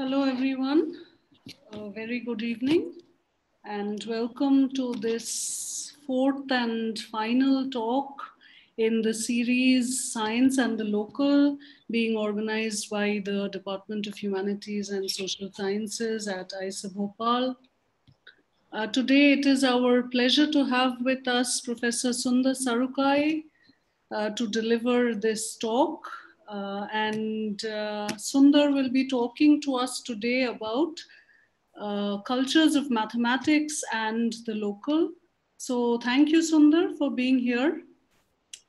Hello, everyone. A very good evening, and welcome to this fourth and final talk in the series Science and the Local, being organized by the Department of Humanities and Social Sciences at IISER Bhopal. Uh, today, it is our pleasure to have with us Professor Sundar Sarukkai uh, to deliver this talk. Uh, and uh, Sundar will be talking to us today about uh, cultures of mathematics and the local. So thank you, Sundar, for being here.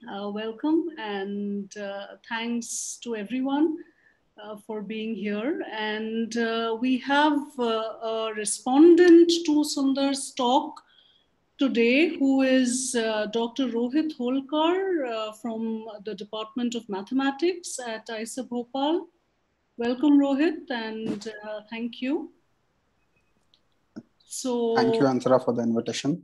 Uh, welcome and uh, thanks to everyone uh, for being here. And we have a respondent to Sundar's talk today, who is uh, Dr. Rohit Holkar uh, from the Department of Mathematics at IISER Bhopal. Welcome, Rohit, and uh, thank you. So, thank you, Antara, for the invitation.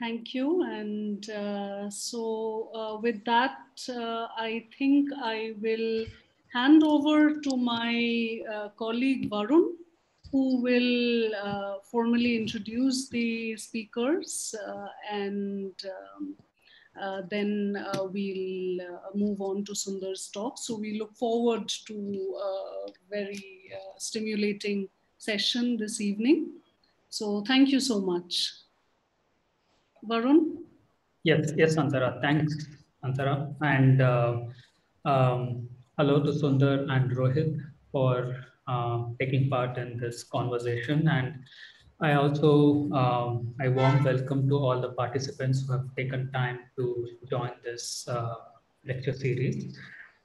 Thank you. And uh, so, uh, with that, uh, I think I will hand over to my colleague Varun who will uh, formally introduce the speakers uh, and um, uh, then uh, we'll uh, move on to Sundar's talk. So we look forward to a very uh, stimulating session this evening. So thank you so much. Varun? Yes, yes, Antara. Thanks, Antara. And um, hello to Sundar and Rohit for uh, taking part in this conversation. And I also, um, I warm welcome to all the participants who have taken time to join this uh, lecture series.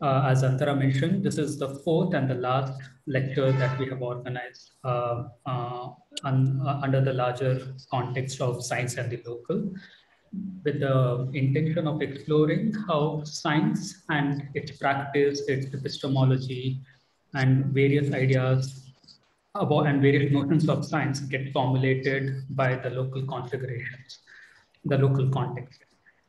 Uh, as Antara mentioned, this is the fourth and the last lecture that we have organized uh, uh, un, uh, under the larger context of science and the local with the intention of exploring how science and its practice, its epistemology, and various ideas about and various notions of science get formulated by the local configurations, the local context.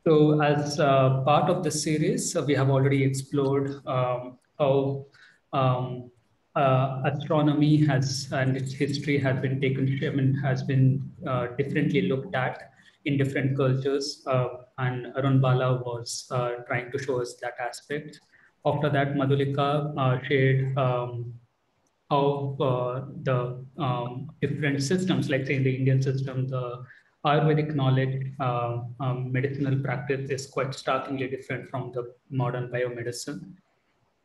So as uh, part of this series, uh, we have already explored um, how um, uh, astronomy has and its history has been taken, I mean, has been uh, differently looked at in different cultures. Uh, and Arun Bala was uh, trying to show us that aspect. After that, Madhulika uh, shared um, how uh, the um, different systems, like say in the Indian system, the Ayurvedic knowledge, uh, um, medicinal practice is quite starkly different from the modern biomedicine.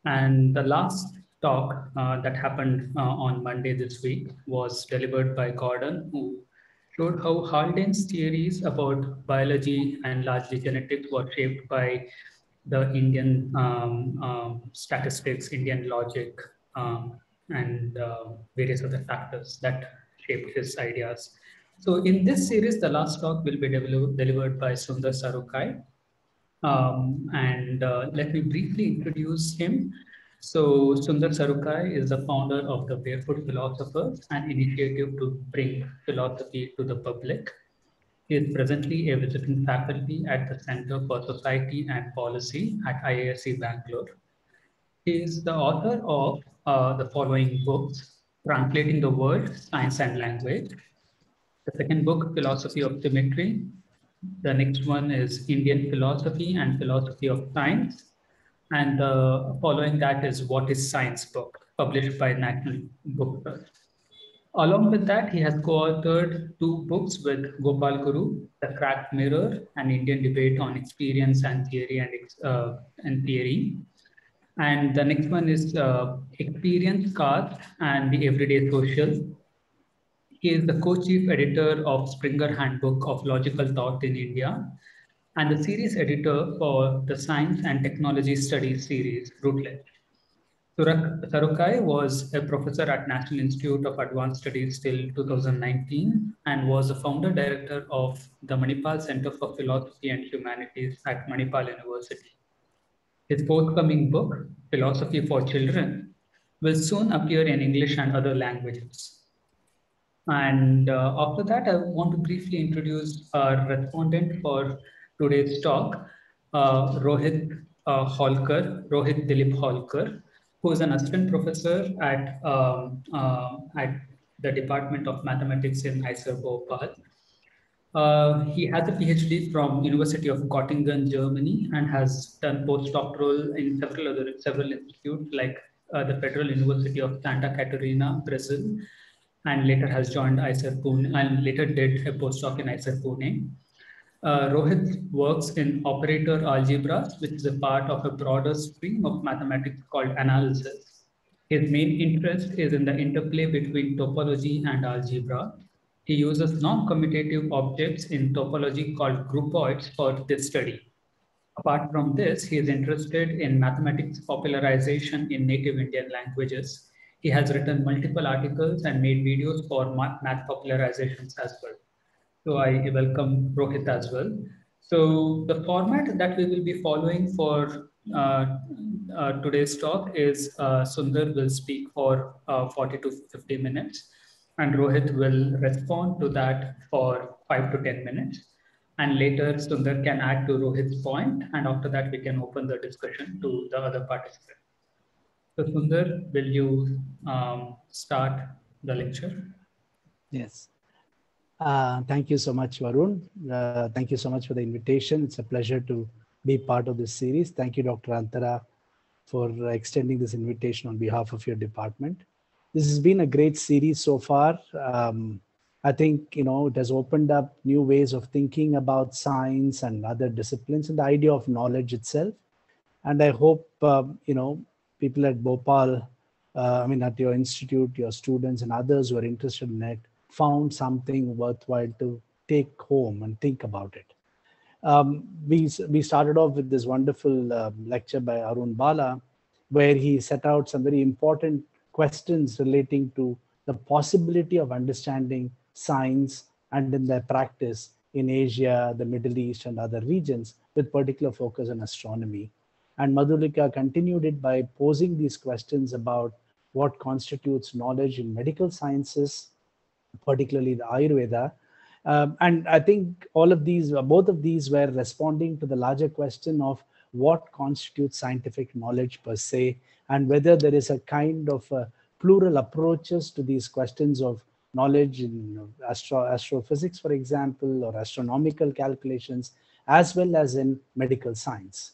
And the last talk uh, that happened uh, on Monday this week was delivered by Gordon, who showed how Haldane's theories about biology and largely genetics were shaped by the Indian um, um, statistics, Indian logic, um, and uh, various other factors that shaped his ideas. So in this series, the last talk will be delivered by Sundar Sarukkai. Um, and uh, let me briefly introduce him. So Sundar Sarukkai is the founder of the Barefoot Philosophers, an initiative to bring philosophy to the public. He is presently a visiting faculty at the Center for Society and Policy at IISc Bangalore. He is the author of uh, the following books, Translating the World, Science and Language. The second book, Philosophy of Symmetry. The next one is Indian Philosophy and Philosophy of Science. And uh, following that is What is Science book, published by National Book Trust. Along with that, he has co-authored two books with Gopal Guru, The Cracked Mirror, an Indian debate on experience and theory and, uh, and theory. And the next one is uh, Experience Caste and the Everyday Social. He is the co-chief editor of Springer Handbook of Logical Thought in India and the series editor for the Science and Technology Studies series, Routledge. Sarukkai was a professor at National Institute of Advanced Studies till 2019 and was a founder director of the Manipal Center for Philosophy and Humanities at Manipal University. His forthcoming book, Philosophy for Children, will soon appear in English and other languages. And uh, after that, I want to briefly introduce our respondent for today's talk, uh, Rohit uh, Holkar, Rohit Dilip Holkar. Who is an assistant professor at, um, uh, at the Department of Mathematics in IISER Bhopal. Uh, he has a PhD from University of Göttingen, Germany, and has done postdoctoral in several other several institutes like uh, the Federal University of Santa Catarina, Brazil, and later has joined IISER Pune and later did a postdoc in IISER Pune. Uh, Rohit works in operator algebras, which is a part of a broader stream of mathematics called analysis. His main interest is in the interplay between topology and algebra, he uses non-commutative objects in topology called groupoids for this study. Apart from this, he is interested in mathematics popularization in native Indian languages. He has written multiple articles and made videos for math popularizations as well. So I welcome Rohit as well. So the format that we will be following for uh, uh, today's talk is uh, Sundar will speak for uh, 40 to 50 minutes and Rohit will respond to that for five to 10 minutes. And later Sundar can add to Rohit's point, and after that we can open the discussion to the other participants. So Sundar, will you um, start the lecture? Yes. Uh, thank you so much, Varun. Uh, thank you so much for the invitation. It's a pleasure to be part of this series. Thank you, Dr. Antara, for extending this invitation on behalf of your department this has been a great series so far. Um, I think you know it has opened up new ways of thinking about science and other disciplines and the idea of knowledge itself. And I hope um, you know people at Bhopal, uh, I mean at your institute, your students and others who are interested in it, found something worthwhile to take home and think about it. Um, we we started off with this wonderful uh, lecture by Arun Bala, where he set out some very important questions relating to the possibility of understanding science and in their practice in Asia, the Middle East, and other regions, with particular focus on astronomy. And Madhulika continued it by posing these questions about what constitutes knowledge in medical sciences, particularly the Ayurveda. Um, and I think all of these, both of these were responding to the larger question of what constitutes scientific knowledge per se, and whether there is a kind of a plural approaches to these questions of knowledge in astro astrophysics, for example, or astronomical calculations, as well as in medical science.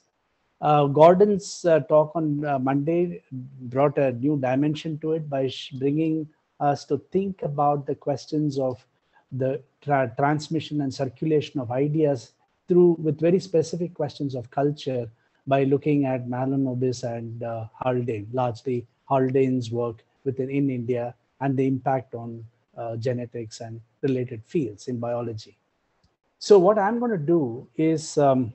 Uh, Gordon's uh, talk on uh, Monday brought a new dimension to it by bringing us to think about the questions of the tra transmission and circulation of ideas through with very specific questions of culture by looking at Mahalanobis and uh, Haldane, largely Haldane's work within in India and the impact on uh, genetics and related fields in biology. So what I'm going to do is, um,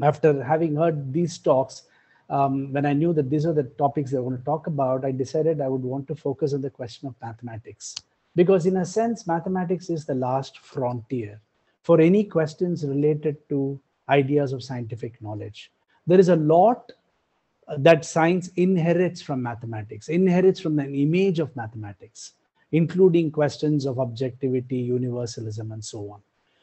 after having heard these talks, um, when I knew that these are the topics they're going to talk about, I decided I would want to focus on the question of mathematics. Because in a sense, mathematics is the last frontier for any questions related to ideas of scientific knowledge. There is a lot that science inherits from mathematics, inherits from an image of mathematics, including questions of objectivity, universalism, and so on.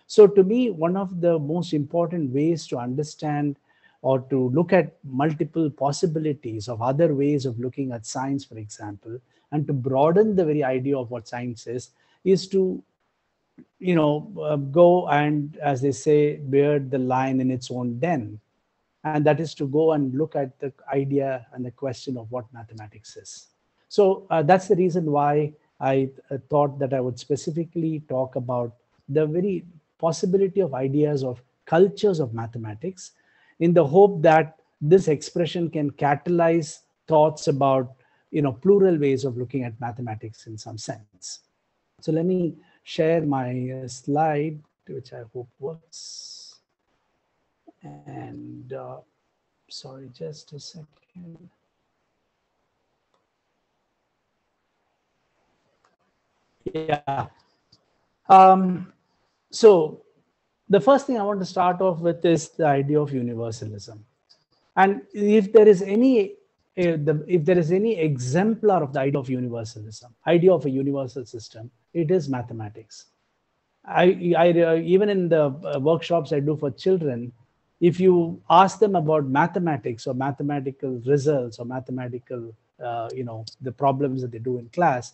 So to me, one of the most important ways to understand or to look at multiple possibilities of other ways of looking at science, for example, and to broaden the very idea of what science is, is to you know, uh, go and, as they say, beard the lion in its own den. And that is to go and look at the idea and the question of what mathematics is. So uh, that's the reason why I uh, thought that I would specifically talk about the very possibility of ideas of cultures of mathematics in the hope that this expression can catalyze thoughts about you know plural ways of looking at mathematics in some sense so let me share my uh, slide, which I hope works. And uh, sorry, just a second. Yeah. Um, so the first thing I want to start off with is the idea of universalism. And if there is any if, the, if there is any exemplar of the idea of universalism, idea of a universal system, it is mathematics. I, I uh, even in the uh, workshops I do for children, if you ask them about mathematics or mathematical results or mathematical, uh, you know, the problems that they do in class,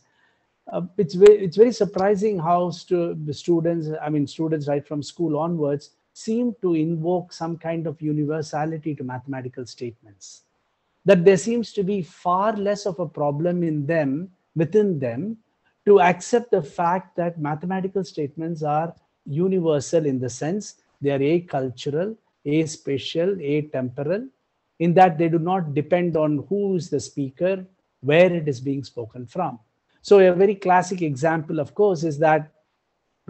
uh, it's very it's very surprising how stu- students, I mean, students right from school onwards, seem to invoke some kind of universality to mathematical statements. That there seems to be far less of a problem in them, within them, to accept the fact that mathematical statements are universal in the sense they are a cultural, a spatial, a temporal, in that they do not depend on who is the speaker, where it is being spoken from. So a very classic example, of course, is that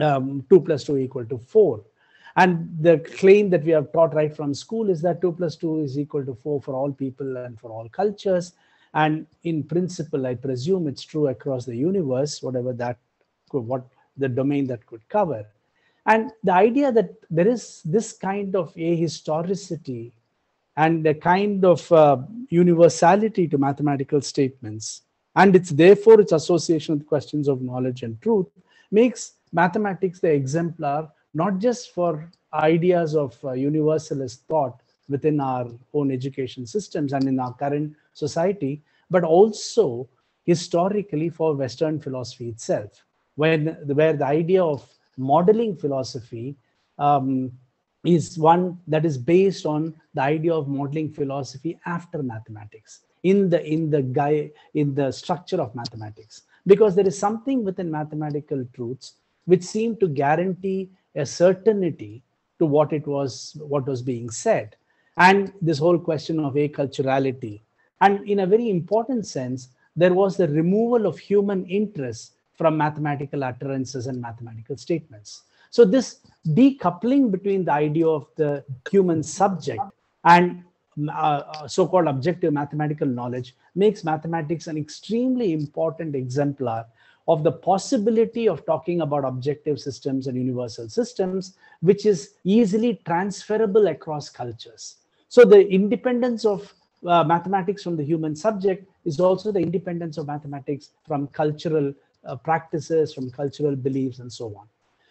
um, 2 plus 2 equal to 4. And the claim that we have taught right from school is that 2 plus 2 is equal to 4 for all people and for all cultures. And in principle, I presume it's true across the universe, whatever that could, what the domain that could cover. And the idea that there is this kind of ahistoricity and a kind of uh, universality to mathematical statements, and it's therefore its association with questions of knowledge and truth, makes mathematics the exemplar not just for ideas of uh, universalist thought within our own education systems and in our current society, but also historically for Western philosophy itself, when where the idea of modeling philosophy um, is one that is based on the idea of modeling philosophy after mathematics in the in the guy in the structure of mathematics. Because there is something within mathematical truths which seem to guarantee a certainty to what it was what was being said. And this whole question of aculturality. And in a very important sense there was the removal of human interest from mathematical utterances and mathematical statements. So this decoupling between the idea of the human subject and uh, so-called objective mathematical knowledge makes mathematics an extremely important exemplar of the possibility of talking about objective systems and universal systems, which is easily transferable across cultures. So the independence of uh, mathematics from the human subject is also the independence of mathematics from cultural uh, practices, from cultural beliefs, and so on.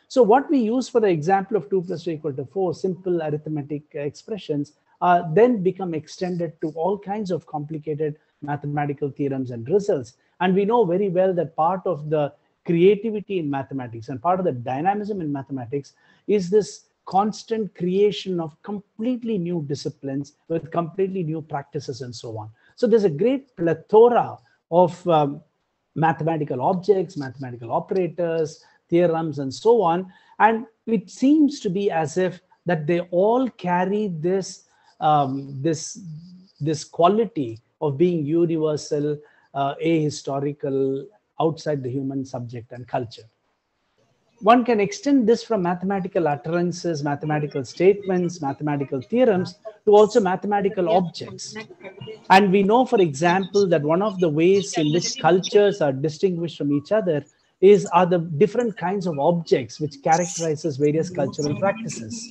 So what we use for the example of 2 plus 2 equal to 4, simple arithmetic expressions, uh, then become extended to all kinds of complicated mathematical theorems and results. And we know very well that part of the creativity in mathematics and part of the dynamism in mathematics is this constant creation of completely new disciplines with completely new practices and so on. So there's a great plethora of um, mathematical objects, mathematical operators, theorems, and so on. And it seems to be as if that they all carry this um, this this quality of being universal uh, ahistorical, outside the human subject and culture. One can extend this from mathematical utterances, mathematical statements, mathematical theorems to also mathematical objects. And we know, for example, that one of the ways in which cultures are distinguished from each other is are the different kinds of objects which characterizes various cultural practices.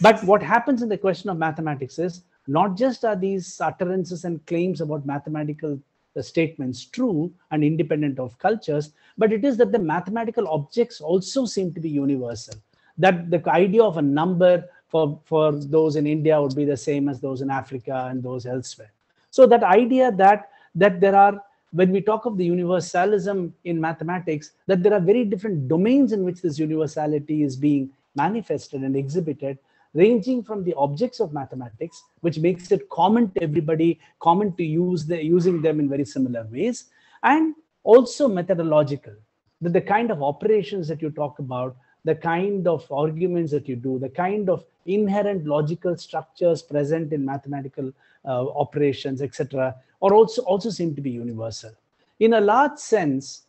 But what happens in the question of mathematics is not just are these utterances and claims about mathematical uh, statements true and independent of cultures, but it is that the mathematical objects also seem to be universal. That the idea of a number for, for those in India would be the same as those in Africa and those elsewhere. So that idea that that there are when we talk of the universalism in mathematics, that there are very different domains in which this universality is being manifested and exhibited, ranging from the objects of mathematics, which makes it common to everybody, common to use the using them in very similar ways, and also methodological. That the kind of operations that you talk about, the kind of arguments that you do, the kind of inherent logical structures present in mathematical uh, operations, etc., or also also seem to be universal. In a large sense,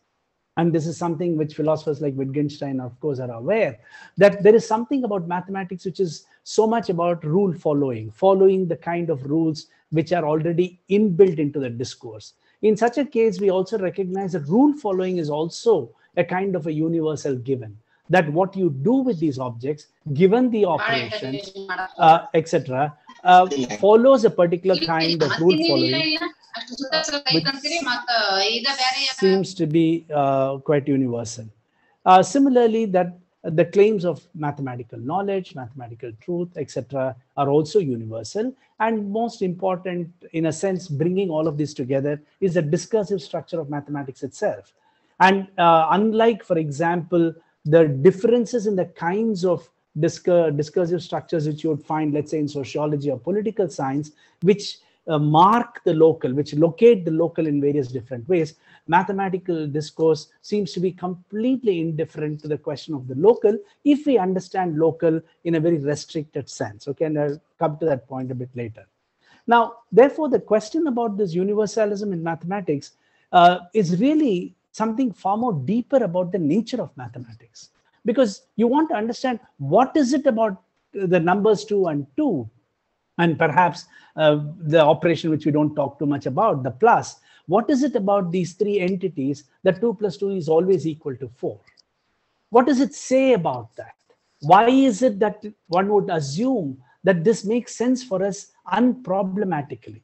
and this is something which philosophers like Wittgenstein, of course, are aware that there is something about mathematics which is so much about rule following, following the kind of rules which are already inbuilt into the discourse. In such a case, we also recognize that rule following is also a kind of a universal given. That what you do with these objects, given the operations, uh, etc., uh, follows a particular kind of rule following which seems to be uh, quite universal. Uh, similarly, that the claims of mathematical knowledge, mathematical truth, etc., are also universal. And most important, in a sense, bringing all of this together is the discursive structure of mathematics itself. And uh, unlike, for example, the differences in the kinds of discur discursive structures which you would find, let's say, in sociology or political science, which uh, mark the local, which locate the local in various different ways. Mathematical discourse seems to be completely indifferent to the question of the local if we understand local in a very restricted sense. Okay, and I'll come to that point a bit later. Now, therefore, the question about this universalism in mathematics uh, is really something far more deeper about the nature of mathematics because you want to understand what is it about the numbers 2 and 2 and perhaps uh, the operation which we don't talk too much about the plus what is it about these three entities that 2 plus 2 is always equal to 4 what does it say about that? Why is it that one would assume that this makes sense for us unproblematically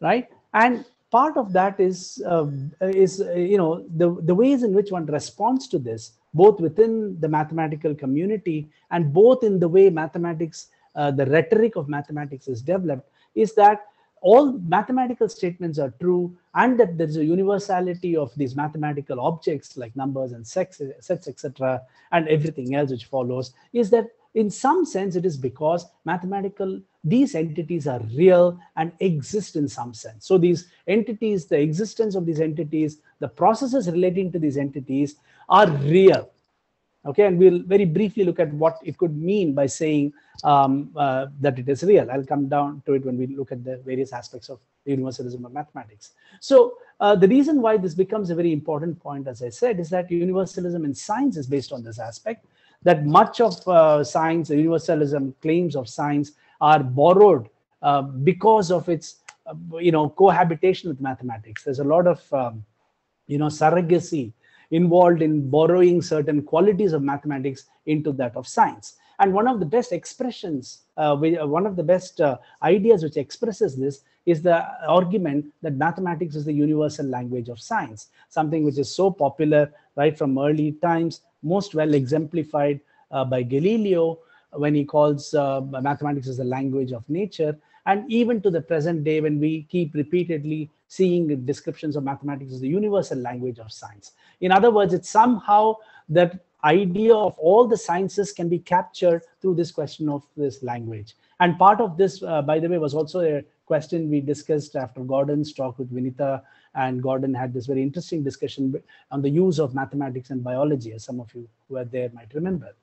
right? And part of that is uh, is you know the the ways in which one responds to this both within the mathematical community and both in the way mathematics uh, the rhetoric of mathematics is developed is that all mathematical statements are true and that there's a universality of these mathematical objects like numbers and sets, sets etc and everything else which follows is that in some sense it is because mathematical these entities are real and exist in some sense. So these entities the existence of these entities the processes relating to these entities are real okay and we'll very briefly look at what it could mean by saying um, uh, that it is real. I'll come down to it when we look at the various aspects of universalism of mathematics. So uh, the reason why this becomes a very important point as i said is that universalism in science is based on this aspect that much of uh, science the universalism claims of science are borrowed uh, because of its uh, you know cohabitation with mathematics. There's a lot of um, you know surrogacy involved in borrowing certain qualities of mathematics into that of science. And one of the best expressions, uh, uh, one of the best uh, ideas which expresses this is the argument that mathematics is the universal language of science, something which is so popular right from early times, most well exemplified uh, by Galileo when he calls uh, mathematics as the language of nature. And even to the present day, when we keep repeatedly seeing descriptions of mathematics as the universal language of science. In other words, it's somehow that idea of all the sciences can be captured through this question of this language. And part of this, uh, by the way, was also a question we discussed after Gordon's talk with Vinita and Gordon had this very interesting discussion on the use of mathematics and biology, as some of you who were there might remember.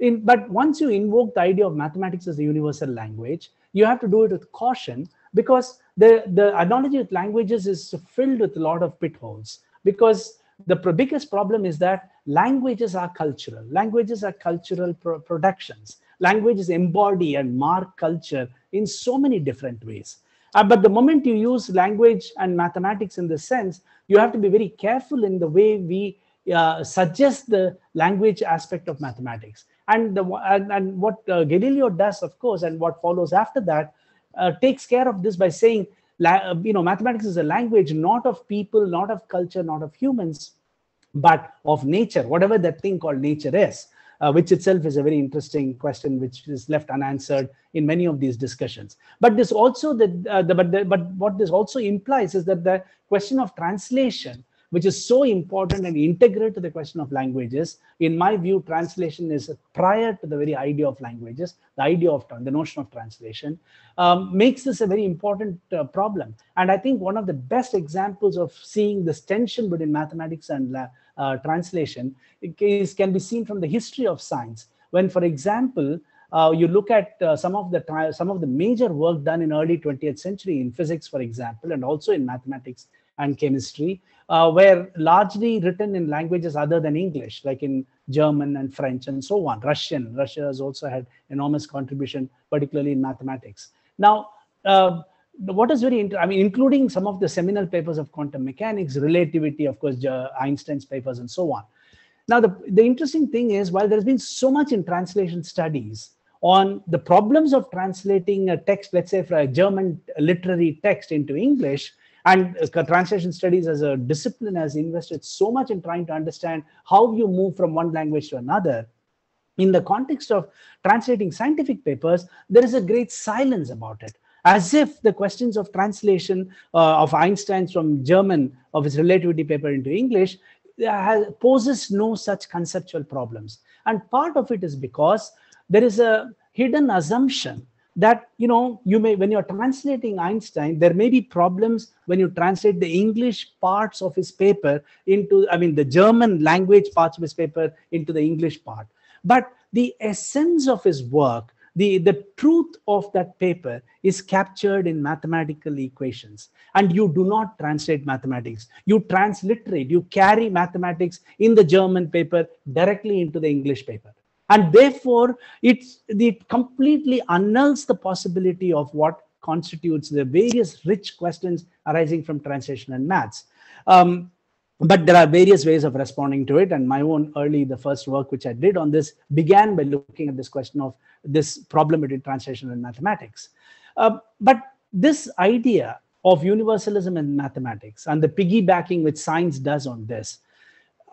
In, but once you invoke the idea of mathematics as a universal language, you have to do it with caution because the, the analogy with languages is filled with a lot of pitholes because the biggest problem is that languages are cultural. Languages are cultural pro productions. Languages embody and mark culture in so many different ways. Uh, but the moment you use language and mathematics in this sense, you have to be very careful in the way we uh, suggest the language aspect of mathematics. And, the, and, and what uh, Galileo does, of course, and what follows after that uh, takes care of this by saying, uh, you know, mathematics is a language not of people, not of culture, not of humans, but of nature, whatever that thing called nature is. Uh, which itself is a very interesting question which is left unanswered in many of these discussions but this also the, uh, the, but the, but what this also implies is that the question of translation which is so important and integral to the question of languages. In my view, translation is prior to the very idea of languages, the idea of the notion of translation, um, makes this a very important uh, problem. And I think one of the best examples of seeing this tension between mathematics and uh, translation is, can be seen from the history of science. When, for example, uh, you look at uh, some of the some of the major work done in early 20th century in physics, for example, and also in mathematics and chemistry uh, were largely written in languages other than English, like in German and French and so on. Russian, Russia has also had enormous contribution, particularly in mathematics. Now, uh, what is very, interesting, I mean, including some of the seminal papers of quantum mechanics, relativity, of course, Einstein's papers and so on. Now, the, the interesting thing is, while there's been so much in translation studies on the problems of translating a text, let's say, for a German literary text into English, and uh, translation studies as a discipline has invested so much in trying to understand how you move from one language to another in the context of translating scientific papers, there is a great silence about it, as if the questions of translation uh, of Einstein's from German of his relativity paper into English has, poses no such conceptual problems. And part of it is because there is a hidden assumption that you know you may when you're translating einstein there may be problems when you translate the english parts of his paper into i mean the german language parts of his paper into the english part. But the essence of his work the, the truth of that paper is captured in mathematical equations. And you do not translate mathematics. You transliterate you carry mathematics in the german paper directly into the english paper and therefore it's it completely annuls the possibility of what constitutes the various rich questions arising from translation and maths. Um, but there are various ways of responding to it. And my own early the first work which i did on this began by looking at this question of this problem between translation and mathematics. Uh, but this idea of universalism in mathematics and the piggybacking which science does on this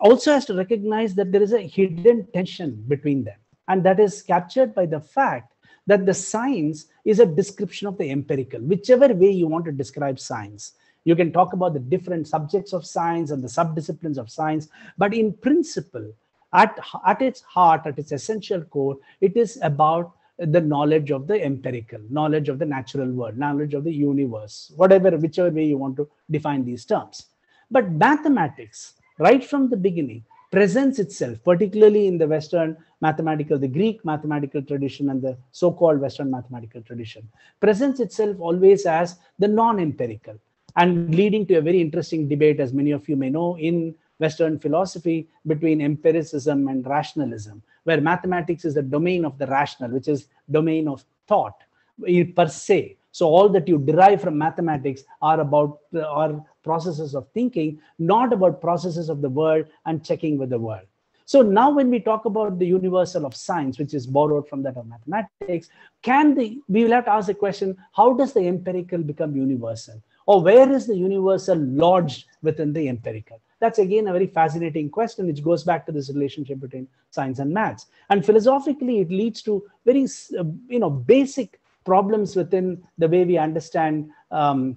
also has to recognize that there is a hidden tension between them and that is captured by the fact that the science is a description of the empirical whichever way you want to describe science you can talk about the different subjects of science and the subdisciplines of science, but in principle, at, at its heart, at its essential core, it is about the knowledge of the empirical, knowledge of the natural world, knowledge of the universe, whatever, whichever way you want to define these terms. But mathematics, right from the beginning, presents itself, particularly in the Western mathematical, the Greek mathematical tradition and the so-called Western mathematical tradition, presents itself always as the non-empirical, and leading to a very interesting debate, as many of you may know, in Western philosophy between empiricism and rationalism, where mathematics is the domain of the rational, which is domain of thought eh, per se. So all that you derive from mathematics are about are processes of thinking, not about processes of the world and checking with the world. So now when we talk about the universal of science, which is borrowed from that of mathematics, can the we will have to ask the question, how does the empirical become universal? Or where is the universal lodged within the empirical? That's again a very fascinating question, which goes back to this relationship between science and maths. And philosophically, it leads to very, uh, you know, basic problems within the way we understand um,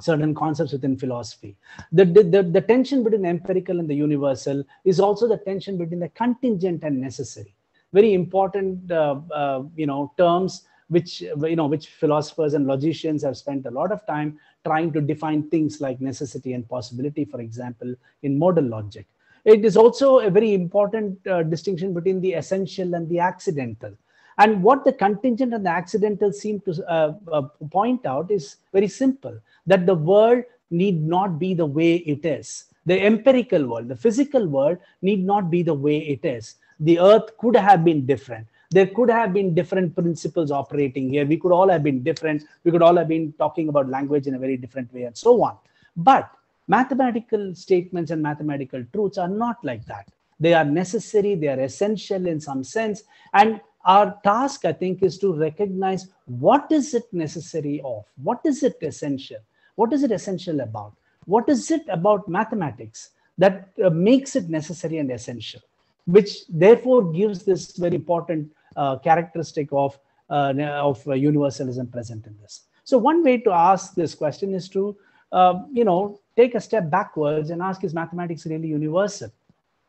certain concepts within philosophy. The, the, the, tension between empirical and the universal is also the tension between the contingent and necessary. Very important, uh, uh, you know, terms which you know which philosophers and logicians have spent a lot of time trying to define things like necessity and possibility, for example, in modal logic. It is also a very important uh, distinction between the essential and the accidental. And what the contingent and the accidental seem to uh, uh, point out is very simple that the world need not be the way it is. The empirical world, the physical world, need not be the way it is. The earth could have been different there could have been different principles operating here. We could all have been different. We could all have been talking about language in a very different way and so on. But mathematical statements and mathematical truths are not like that. They are necessary, they are essential in some sense. And our task, I think, is to recognize what is it necessary of? What is it essential? What is it essential about? What is it about mathematics that uh, makes it necessary and essential? Which therefore gives this very important uh, characteristic of, uh, of universalism present in this. So one way to ask this question is to, um, you know, take a step backwards and ask, is mathematics really universal?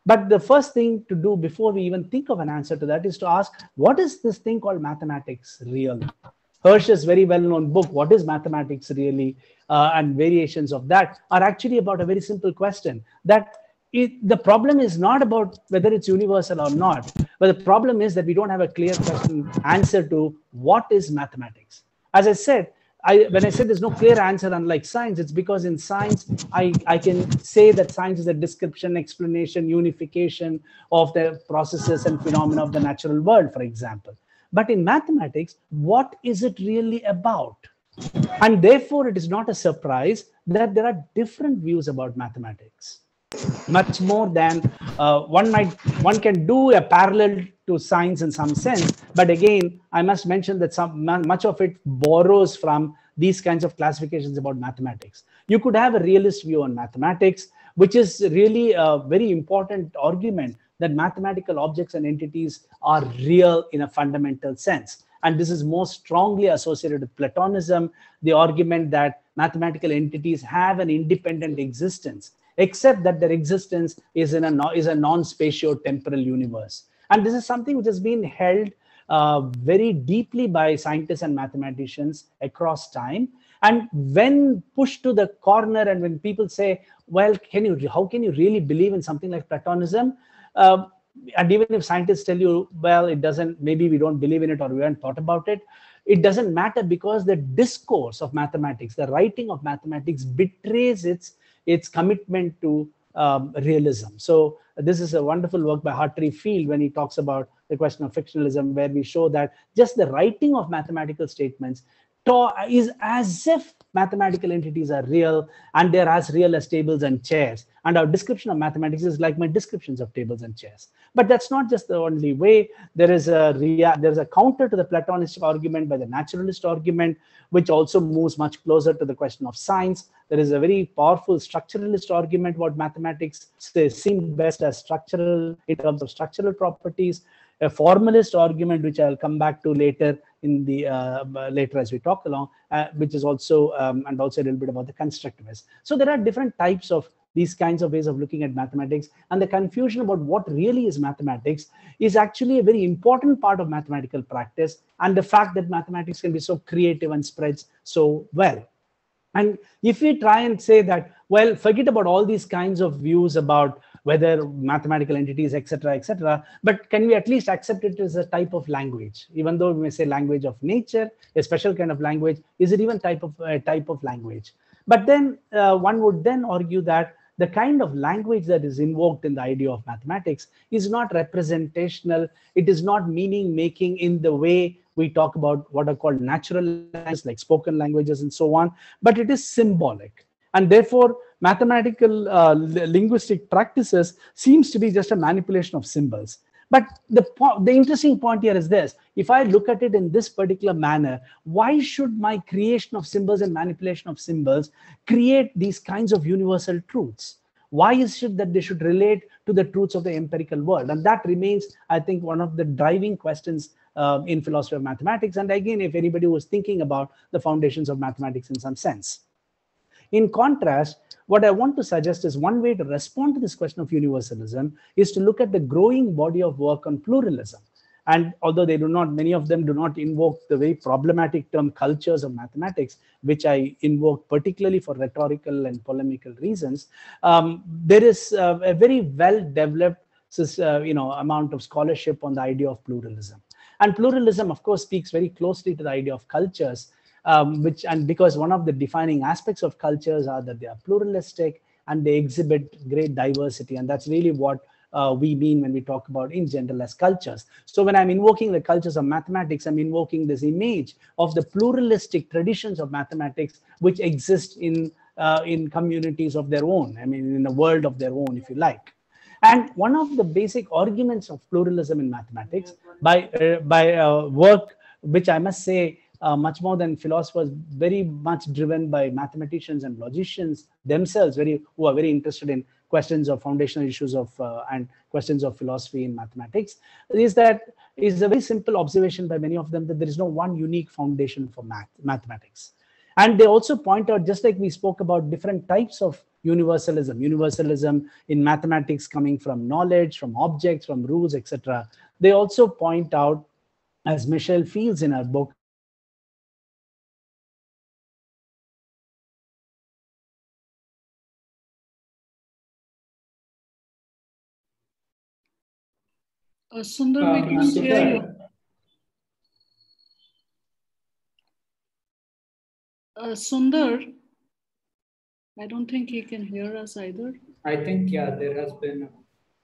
But the first thing to do before we even think of an answer to that is to ask, what is this thing called mathematics really? Hersh's very well-known book, What is Mathematics Really? Uh, and variations of that are actually about a very simple question that it, the problem is not about whether it's universal or not, but the problem is that we don't have a clear question answer to what is mathematics. As I said, I, when I say there's no clear answer, unlike science, it's because in science, I, I can say that science is a description, explanation, unification of the processes and phenomena of the natural world, for example. But in mathematics, what is it really about? And therefore, it is not a surprise that there are different views about mathematics much more than uh, one might one can do a parallel to science in some sense but again i must mention that some much of it borrows from these kinds of classifications about mathematics you could have a realist view on mathematics which is really a very important argument that mathematical objects and entities are real in a fundamental sense. And this is most strongly associated with Platonism, the argument that mathematical entities have an independent existence, except that their existence is in a, is a non-spatio-temporal universe. And this is something which has been held uh, very deeply by scientists and mathematicians across time. And when pushed to the corner, and when people say, "Well, can you? How can you really believe in something like Platonism?" Uh, and even if scientists tell you, "Well, it doesn't. Maybe we don't believe in it, or we haven't thought about it." It doesn't matter because the discourse of mathematics, the writing of mathematics, betrays its its commitment to um, realism. So this is a wonderful work by Hartry Field when he talks about the question of fictionalism, where we show that just the writing of mathematical statements is as if mathematical entities are real and they're as real as tables and chairs. And our description of mathematics is like my descriptions of tables and chairs. But that's not just the only way. There is a there's a counter to the Platonistic argument by the naturalist argument, which also moves much closer to the question of science. There is a very powerful structuralist argument about mathematics seen best as structural in terms of structural properties a formalist argument, which I'll come back to later in the uh, later as we talk along, uh, which is also um, and also a little bit about the constructivist. So there are different types of these kinds of ways of looking at mathematics and the confusion about what really is mathematics is actually a very important part of mathematical practice and the fact that mathematics can be so creative and spreads so well and if we try and say that well forget about all these kinds of views about whether mathematical entities, etc., etc. But can we at least accept it as a type of language, even though we may say language of nature, a special kind of language? Is it even type of uh, type of language? But then uh, one would then argue that the kind of language that is invoked in the idea of mathematics is not representational. It is not meaning making in the way we talk about what are called natural languages, like spoken languages and so on, but it is symbolic. And therefore, mathematical uh, linguistic practices seems to be just a manipulation of symbols. But the, the interesting point here is this. If I look at it in this particular manner, why should my creation of symbols and manipulation of symbols create these kinds of universal truths? Why is it that they should relate to the truths of the empirical world? And that remains, I think, one of the driving questions uh, in philosophy of mathematics. And again, if anybody was thinking about the foundations of mathematics in some sense. In contrast, what I want to suggest is one way to respond to this question of universalism is to look at the growing body of work on pluralism. And although they do not, many of them do not invoke the very problematic term cultures of mathematics, which I invoke particularly for rhetorical and polemical reasons, um, there is uh, a very well-developed uh, you know, amount of scholarship on the idea of pluralism. And pluralism, of course, speaks very closely to the idea of cultures, um, which and because one of the defining aspects of cultures are that they are pluralistic and they exhibit great diversity and that's really what uh, we mean when we talk about in general as cultures. So when I'm invoking the cultures of mathematics, I'm invoking this image of the pluralistic traditions of mathematics which exist in uh, in communities of their own. I mean, in a world of their own, if you like. And one of the basic arguments of pluralism in mathematics by uh, by uh, work, which I must say uh, much more than philosophers, very much driven by mathematicians and logicians themselves, very who are very interested in questions of foundational issues of uh, and questions of philosophy in mathematics. Is that is a very simple observation by many of them that there is no one unique foundation for math mathematics. And they also point out, just like we spoke about different types of universalism, universalism in mathematics coming from knowledge, from objects, from rules, etc. They also point out, as Michelle Fields in her book, Uh, Sundar, we um, can't hear you. Uh, Sundar, I don't think he can hear us either. I think, yeah, there has been.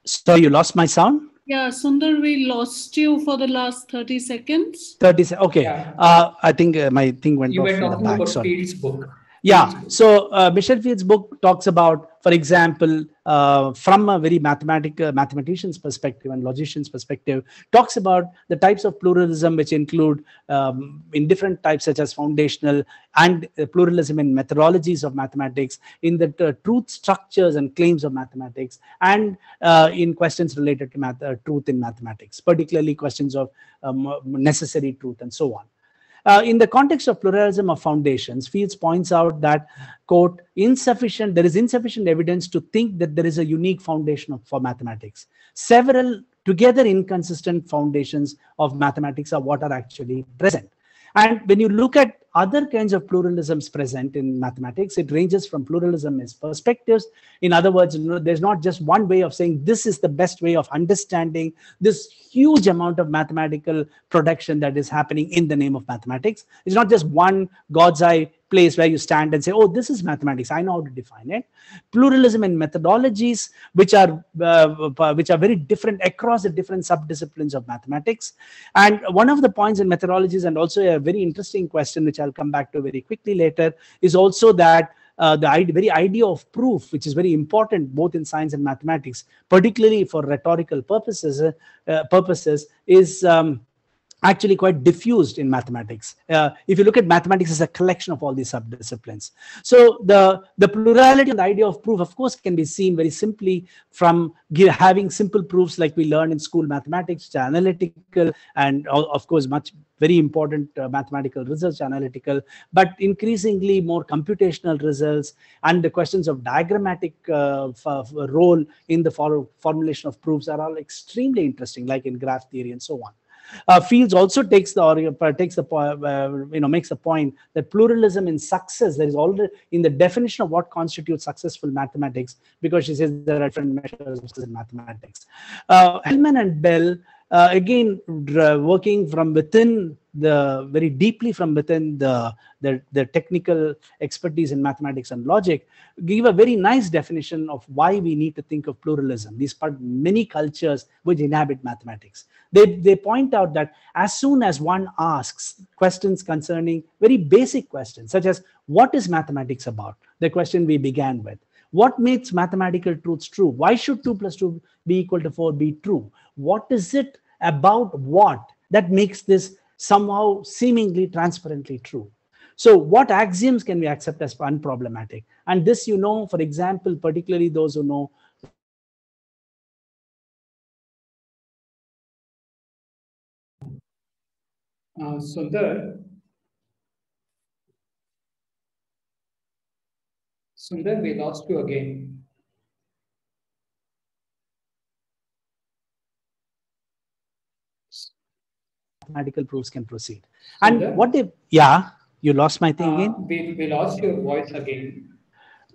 So you lost my sound? Yeah, Sundar, we lost you for the last 30 seconds. 30 seconds. Okay. Yeah. Uh, I think uh, my thing went you off were in the back. About Sorry. Friend's book. Yeah. So uh, Michèle Friend's book talks about, for example, uh, from a very mathematical mathematician's perspective and logician's perspective, talks about the types of pluralism which include um, in different types such as foundational and uh, pluralism in methodologies of mathematics, in the uh, truth structures and claims of mathematics, and uh, in questions related to math, uh, truth in mathematics, particularly questions of um, necessary truth and so on. Uh, in the context of pluralism of foundations, Friend points out that, quote, insufficient, there is insufficient evidence to think that there is a unique foundation of, for mathematics. Several together inconsistent foundations of mathematics are what are actually present. And when you look at other kinds of pluralisms present in mathematics, it ranges from pluralism as perspectives. In other words, you know, there's not just one way of saying this is the best way of understanding this huge amount of mathematical production that is happening in the name of mathematics. It's not just one God's eye place where you stand and say, oh, this is mathematics. I know how to define it. Pluralism in methodologies, which are uh, which are very different across the different subdisciplines of mathematics. And one of the points in methodologies, and also a very interesting question, which I'll come back to very quickly later, is also that uh, the very idea of proof, which is very important both in science and mathematics, particularly for rhetorical purposes, uh, purposes is um, actually quite diffused in mathematics. Uh, if you look at mathematics as a collection of all these subdisciplines. So the, the plurality and the idea of proof, of course, can be seen very simply from having simple proofs like we learn in school mathematics, analytical and of course much very important uh, mathematical results, analytical, but increasingly more computational results and the questions of diagrammatic uh, role in the for formulation of proofs are all extremely interesting, like in graph theory and so on. Uh, Fields also takes the or uh, takes the uh, you know makes the point that pluralism in success there is already in the definition of what constitutes successful mathematics because she says there are different measures in mathematics. Uh, Hellman and Bell uh, again working from within the very deeply from within the, the, the technical expertise in mathematics and logic give a very nice definition of why we need to think of pluralism. These part many cultures which inhabit mathematics. They, they point out that as soon as one asks questions concerning very basic questions such as what is mathematics about? the question we began with what makes mathematical truths true why should 2 plus 2 be equal to 4 be true what is it about what that makes this somehow seemingly transparently true. So what axioms can we accept as unproblematic? And this, you know, for example, particularly those who know uh, Sundar, Sundar, we lost you again. mathematical proofs can proceed. And what if, yeah, you lost my thing uh, again? We, we lost your voice again.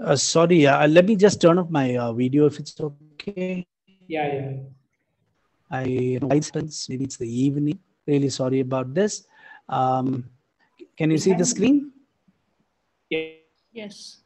Uh, sorry, uh, let me just turn off my uh, video if it's okay. Yeah, yeah. I you know, maybe it's the evening. Really sorry about this. Um, can you see the screen? Yes.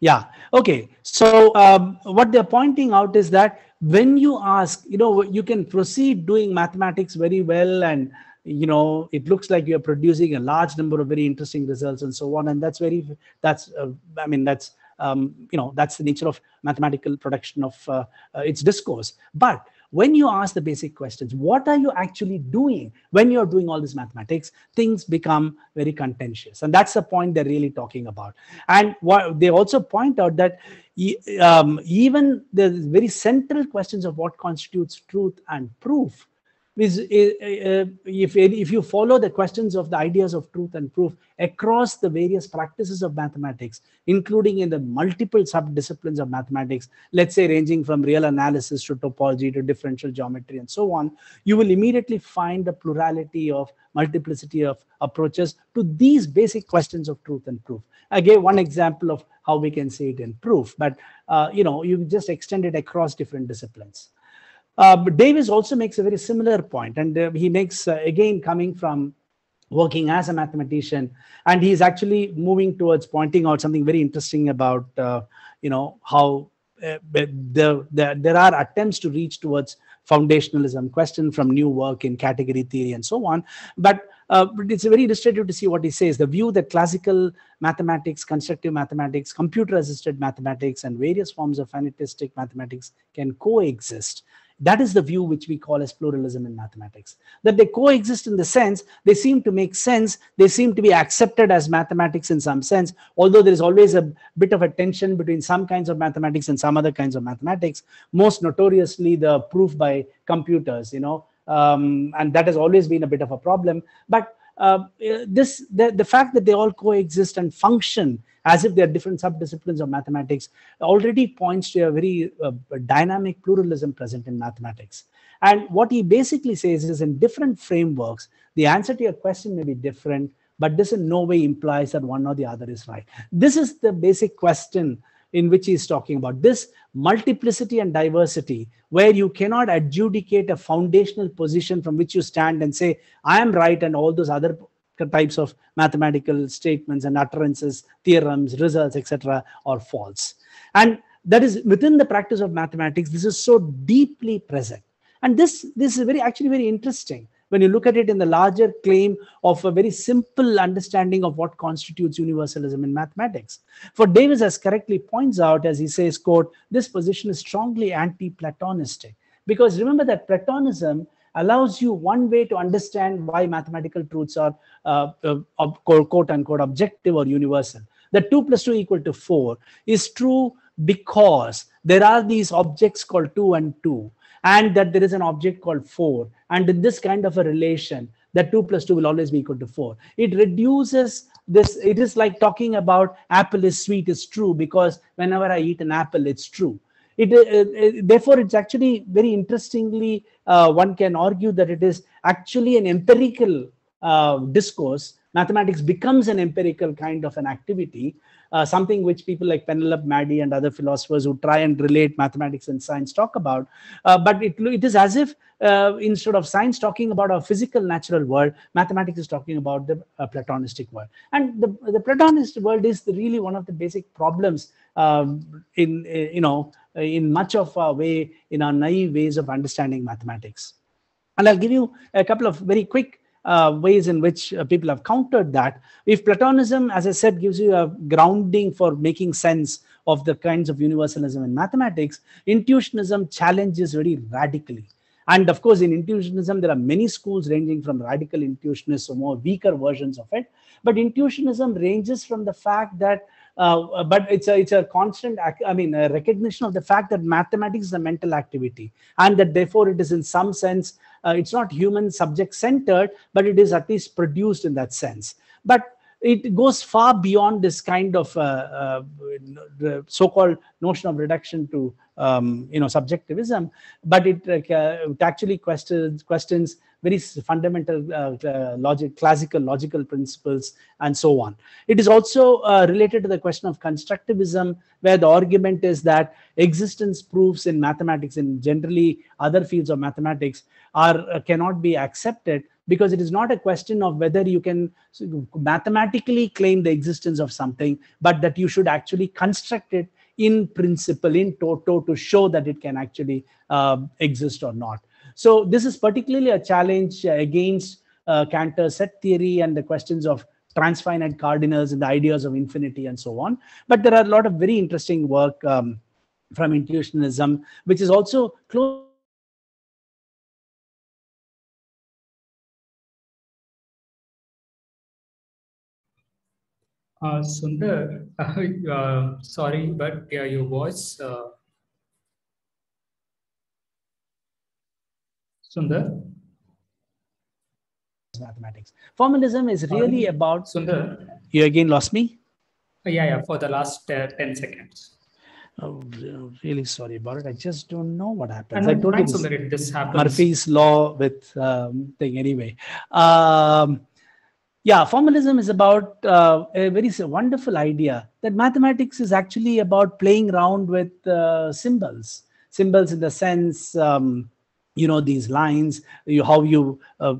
Yeah. Okay. So um, what they're pointing out is that when you ask, you know, you can proceed doing mathematics very well and you know it looks like you're producing a large number of very interesting results and so on and that's very that's uh, i mean that's um, you know that's the nature of mathematical production of uh, uh, its discourse but when you ask the basic questions what are you actually doing? When you're doing all this mathematics things become very contentious. And that's the point they're really talking about. And what they also point out that um, even the very central questions of what constitutes truth and proof is uh, if, if you follow the questions of the ideas of truth and proof across the various practices of mathematics, including in the multiple sub-disciplines of mathematics, let's say ranging from real analysis to topology to differential geometry and so on, you will immediately find a plurality of multiplicity of approaches to these basic questions of truth and proof. I gave one example of how we can say it in proof, but uh, you know, you just extend it across different disciplines. Uh, Davis also makes a very similar point, and uh, he makes uh, again coming from working as a mathematician, and he's actually moving towards pointing out something very interesting about uh, you know how uh, there, there are attempts to reach towards foundationalism, question from new work in category theory and so on, but uh, but it's very illustrative to see what he says. The view that classical mathematics, constructive mathematics, computer-assisted mathematics, and various forms of finitistic mathematics can coexist. That is the view which we call as pluralism in mathematics. That they coexist in the sense they seem to make sense, they seem to be accepted as mathematics in some sense, although there is always a bit of a tension between some kinds of mathematics and some other kinds of mathematics, most notoriously the proof by computers, you know, um, and that has always been a bit of a problem. But uh, this the, the fact that they all coexist and function as if they are different subdisciplines of mathematics already points to a very uh, dynamic pluralism present in mathematics. And what he basically says is in different frameworks, the answer to your question may be different, but this in no way implies that one or the other is right. This is the basic question in which he's talking about this multiplicity and diversity, where you cannot adjudicate a foundational position from which you stand and say, I am right, and all those other types of mathematical statements and utterances, theorems, results, etc., are false. And that is within the practice of mathematics, this is so deeply present. And this, this is very actually very interesting when you look at it in the larger claim of a very simple understanding of what constitutes universalism in mathematics. For Davis, as correctly points out, as he says, quote, this position is strongly anti-Platonistic. Because remember that Platonism allows you one way to understand why mathematical truths are uh, uh, quote unquote objective or universal. That 2 plus 2 equal to 4 is true because there are these objects called 2 and 2 and that there is an object called 4 and in this kind of a relation that 2 plus 2 will always be equal to 4 it reduces this it is like talking about apple is sweet is true because whenever i eat an apple it's true. It, uh, therefore, it's actually very interestingly, uh, one can argue that it is actually an empirical uh, discourse. Mathematics becomes an empirical kind of an activity, uh, something which people like Penelope Maddy and other philosophers who try and relate mathematics and science talk about. Uh, but it, it is as if uh, instead of science talking about a physical natural world, mathematics is talking about the Platonistic world. And the, the Platonist world is really one of the basic problems um, in, you know, uh, in much of our way, in our naive ways of understanding mathematics. And I'll give you a couple of very quick uh, ways in which uh, people have countered that. If Platonism, as I said, gives you a grounding for making sense of the kinds of universalism in mathematics, intuitionism challenges very radically. And of course, in intuitionism, there are many schools ranging from radical intuitionists or more weaker versions of it. But intuitionism ranges from the fact that uh, but it's a it's a constant i mean a recognition of the fact that mathematics is a mental activity and that therefore it is in some sense uh, it's not human subject centered but it is at least produced in that sense. But it goes far beyond this kind of uh, uh, so-called notion of reduction to um, you know subjectivism but it, uh, it actually questions questions very fundamental uh, uh, logic, classical logical principles, and so on. It is also uh, related to the question of constructivism, where the argument is that existence proofs in mathematics and generally other fields of mathematics are cannot be accepted because it is not a question of whether you can mathematically claim the existence of something, but that you should actually construct it in principle, in toto, to show that it can actually uh, exist or not. So this is particularly a challenge uh, against uh, Cantor's set theory and the questions of transfinite cardinals and the ideas of infinity and so on. But there are a lot of very interesting work um, from intuitionism, which is also close Uh, Sundar, uh, sorry, but yeah, your voice uh, Sundar? Mathematics. Formalism is really uh, about. Sundar? You again lost me? Uh, yeah, yeah, for the last uh, 10 seconds. Oh, really sorry about it. I just don't know what happens. I told you this, this happens. Murphy's law with um, thing anyway. Um, yeah, formalism is about uh, a very wonderful idea that mathematics is actually about playing around with uh, symbols. Symbols in the sense um, you know these lines you how you uh,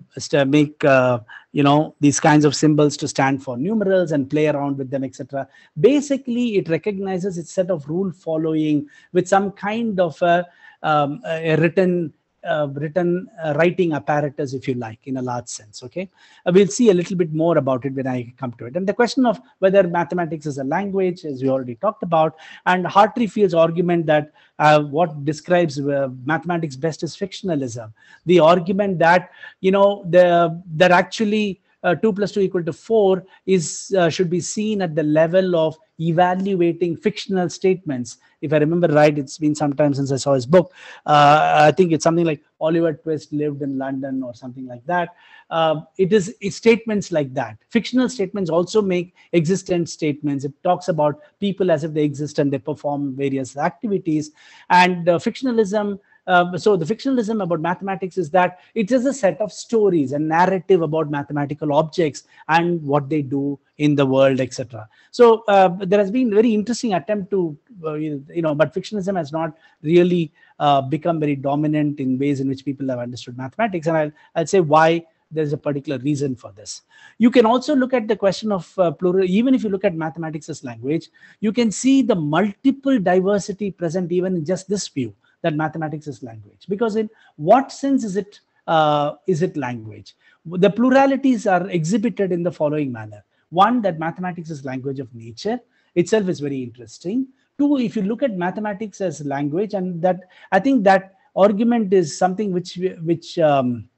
make uh, you know these kinds of symbols to stand for numerals and play around with them etc basically it recognizes its set of rule following with some kind of a, um, a written uh, written uh, writing apparatus, if you like, in a large sense. Okay, uh, we'll see a little bit more about it when I come to it. And the question of whether mathematics is a language, as we already talked about, and Hartry-Field's argument that uh, what describes uh, mathematics best is fictionalism. The argument that you know the that actually uh, 2 plus 2 equal to 4 is uh, should be seen at the level of evaluating fictional statements. If i remember right it's been some time since i saw his book. Uh, i think it's something like oliver twist lived in london or something like that. Uh, it is statements like that. Fictional statements also make existent statements. It talks about people as if they exist and they perform various activities. And uh, fictionalism um, so the fictionalism about mathematics is that it is a set of stories and narrative about mathematical objects and what they do in the world etc so uh, there has been very interesting attempt to uh, you know but fictionalism has not really uh, become very dominant in ways in which people have understood mathematics. And i'll, I'll say why there's a particular reason for this. You can also look at the question of uh, plural, even if you look at mathematics as language, you can see the multiple diversity present even in just this view that mathematics is language. Because in what sense is it uh, is it language? The pluralities are exhibited in the following manner. One that mathematics is language of nature itself is very interesting. Two if you look at mathematics as language and that i think that argument is something which which um,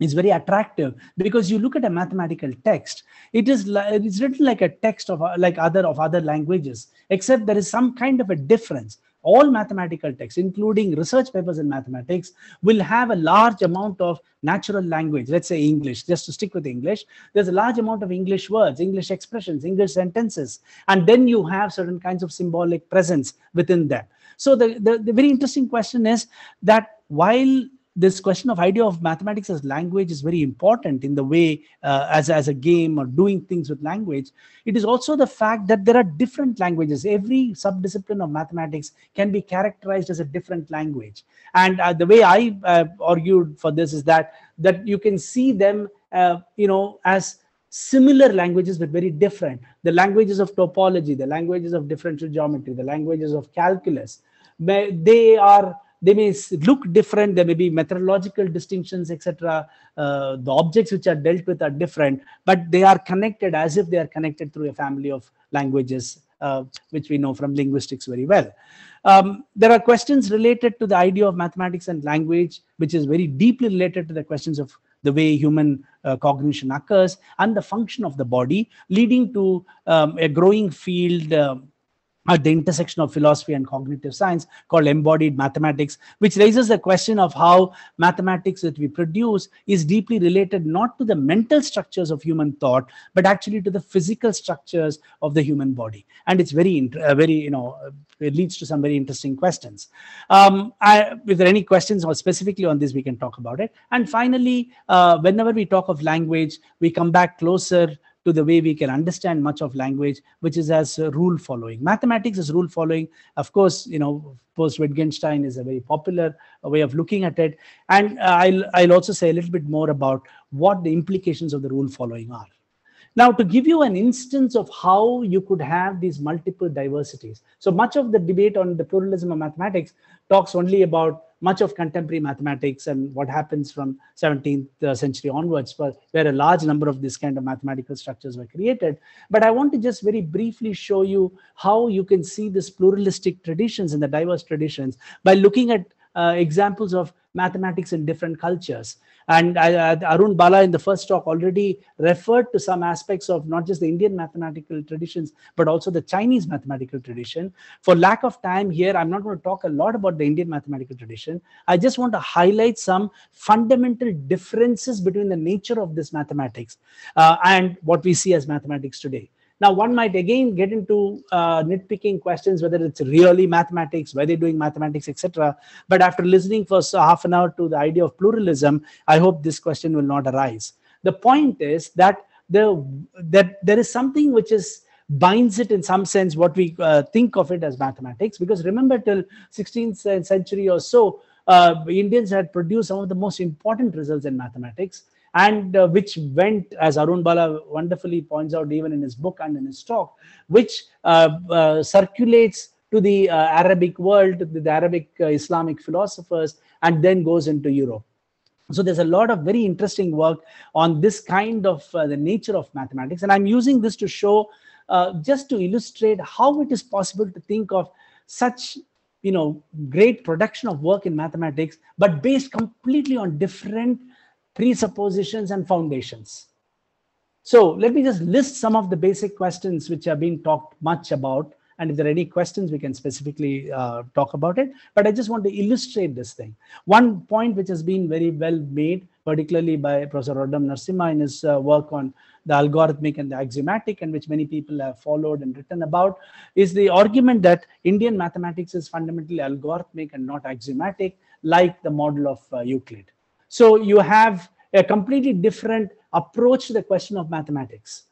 is very attractive. Because you look at a mathematical text it is it's written like a text of like other of other languages except there is some kind of a difference all mathematical texts, including research papers in mathematics, will have a large amount of natural language. Let's say English, just to stick with English. There's a large amount of English words, English expressions, English sentences. And then you have certain kinds of symbolic presence within them. So the, the, the very interesting question is that while this question of idea of mathematics as language is very important in the way uh, as, as a game or doing things with language. It is also the fact that there are different languages. Every subdiscipline of mathematics can be characterized as a different language. And uh, the way i uh, argued for this is that that you can see them uh, you know as similar languages but very different. The languages of topology the languages of differential geometry the languages of calculus they are they may look different. There may be methodological distinctions etc uh, the objects which are dealt with are different but they are connected as if they are connected through a family of languages uh, which we know from linguistics very well. Um, there are questions related to the idea of mathematics and language which is very deeply related to the questions of the way human uh, cognition occurs and the function of the body leading to um, a growing field um, at the intersection of philosophy and cognitive science called embodied mathematics, which raises the question of how mathematics that we produce is deeply related not to the mental structures of human thought, but actually to the physical structures of the human body. And it's very, uh, very, you know, it leads to some very interesting questions. Um, I, if there are any questions or specifically on this, we can talk about it. And finally, uh, whenever we talk of language, we come back closer to the way we can understand much of language, which is as rule following. Mathematics is rule following. Of course, you know, post Wittgenstein is a very popular way of looking at it. And uh, I'll, I'll also say a little bit more about what the implications of the rule following are. Now, to give you an instance of how you could have these multiple diversities. So much of the debate on the pluralism of mathematics talks only about much of contemporary mathematics and what happens from 17th uh, century onwards, where a large number of these kind of mathematical structures were created. But I want to just very briefly show you how you can see this pluralistic traditions and the diverse traditions by looking at uh, examples of mathematics in different cultures. And uh, Arun Bala in the first talk already referred to some aspects of not just the Indian mathematical traditions, but also the Chinese mathematical tradition. For lack of time here, I'm not going to talk a lot about the Indian mathematical tradition. I just want to highlight some fundamental differences between the nature of this mathematics uh, and what we see as mathematics today. Now, one might again get into uh, nitpicking questions whether it's really mathematics, why they're doing mathematics, etc. But after listening for half an hour to the idea of pluralism, I hope this question will not arise. The point is that the that there is something which is binds it in some sense what we uh, think of it as mathematics because remember till 16th century or so uh, indians had produced some of the most important results in mathematics and uh, which went, as Arun Bala wonderfully points out even in his book and in his talk, which uh, uh, circulates to the uh, Arabic world, to the Arabic Islamic philosophers, and then goes into Europe. So there's a lot of very interesting work on this kind of the nature of mathematics, and I'm using this to show just to illustrate how it is possible to think of such you know great production of work in mathematics, but based completely on different presuppositions and foundations. So let me just list some of the basic questions which have been talked much about. And if there are any questions, we can specifically uh, talk about it. But I just want to illustrate this thing. One point which has been very well made, particularly by Professor Roddam Narasimha in his uh, work on the algorithmic and the axiomatic, and which many people have followed and written about, is the argument that Indian mathematics is fundamentally algorithmic and not axiomatic, like the model of uh, Euclid. So you have a completely different approach to the question of mathematics.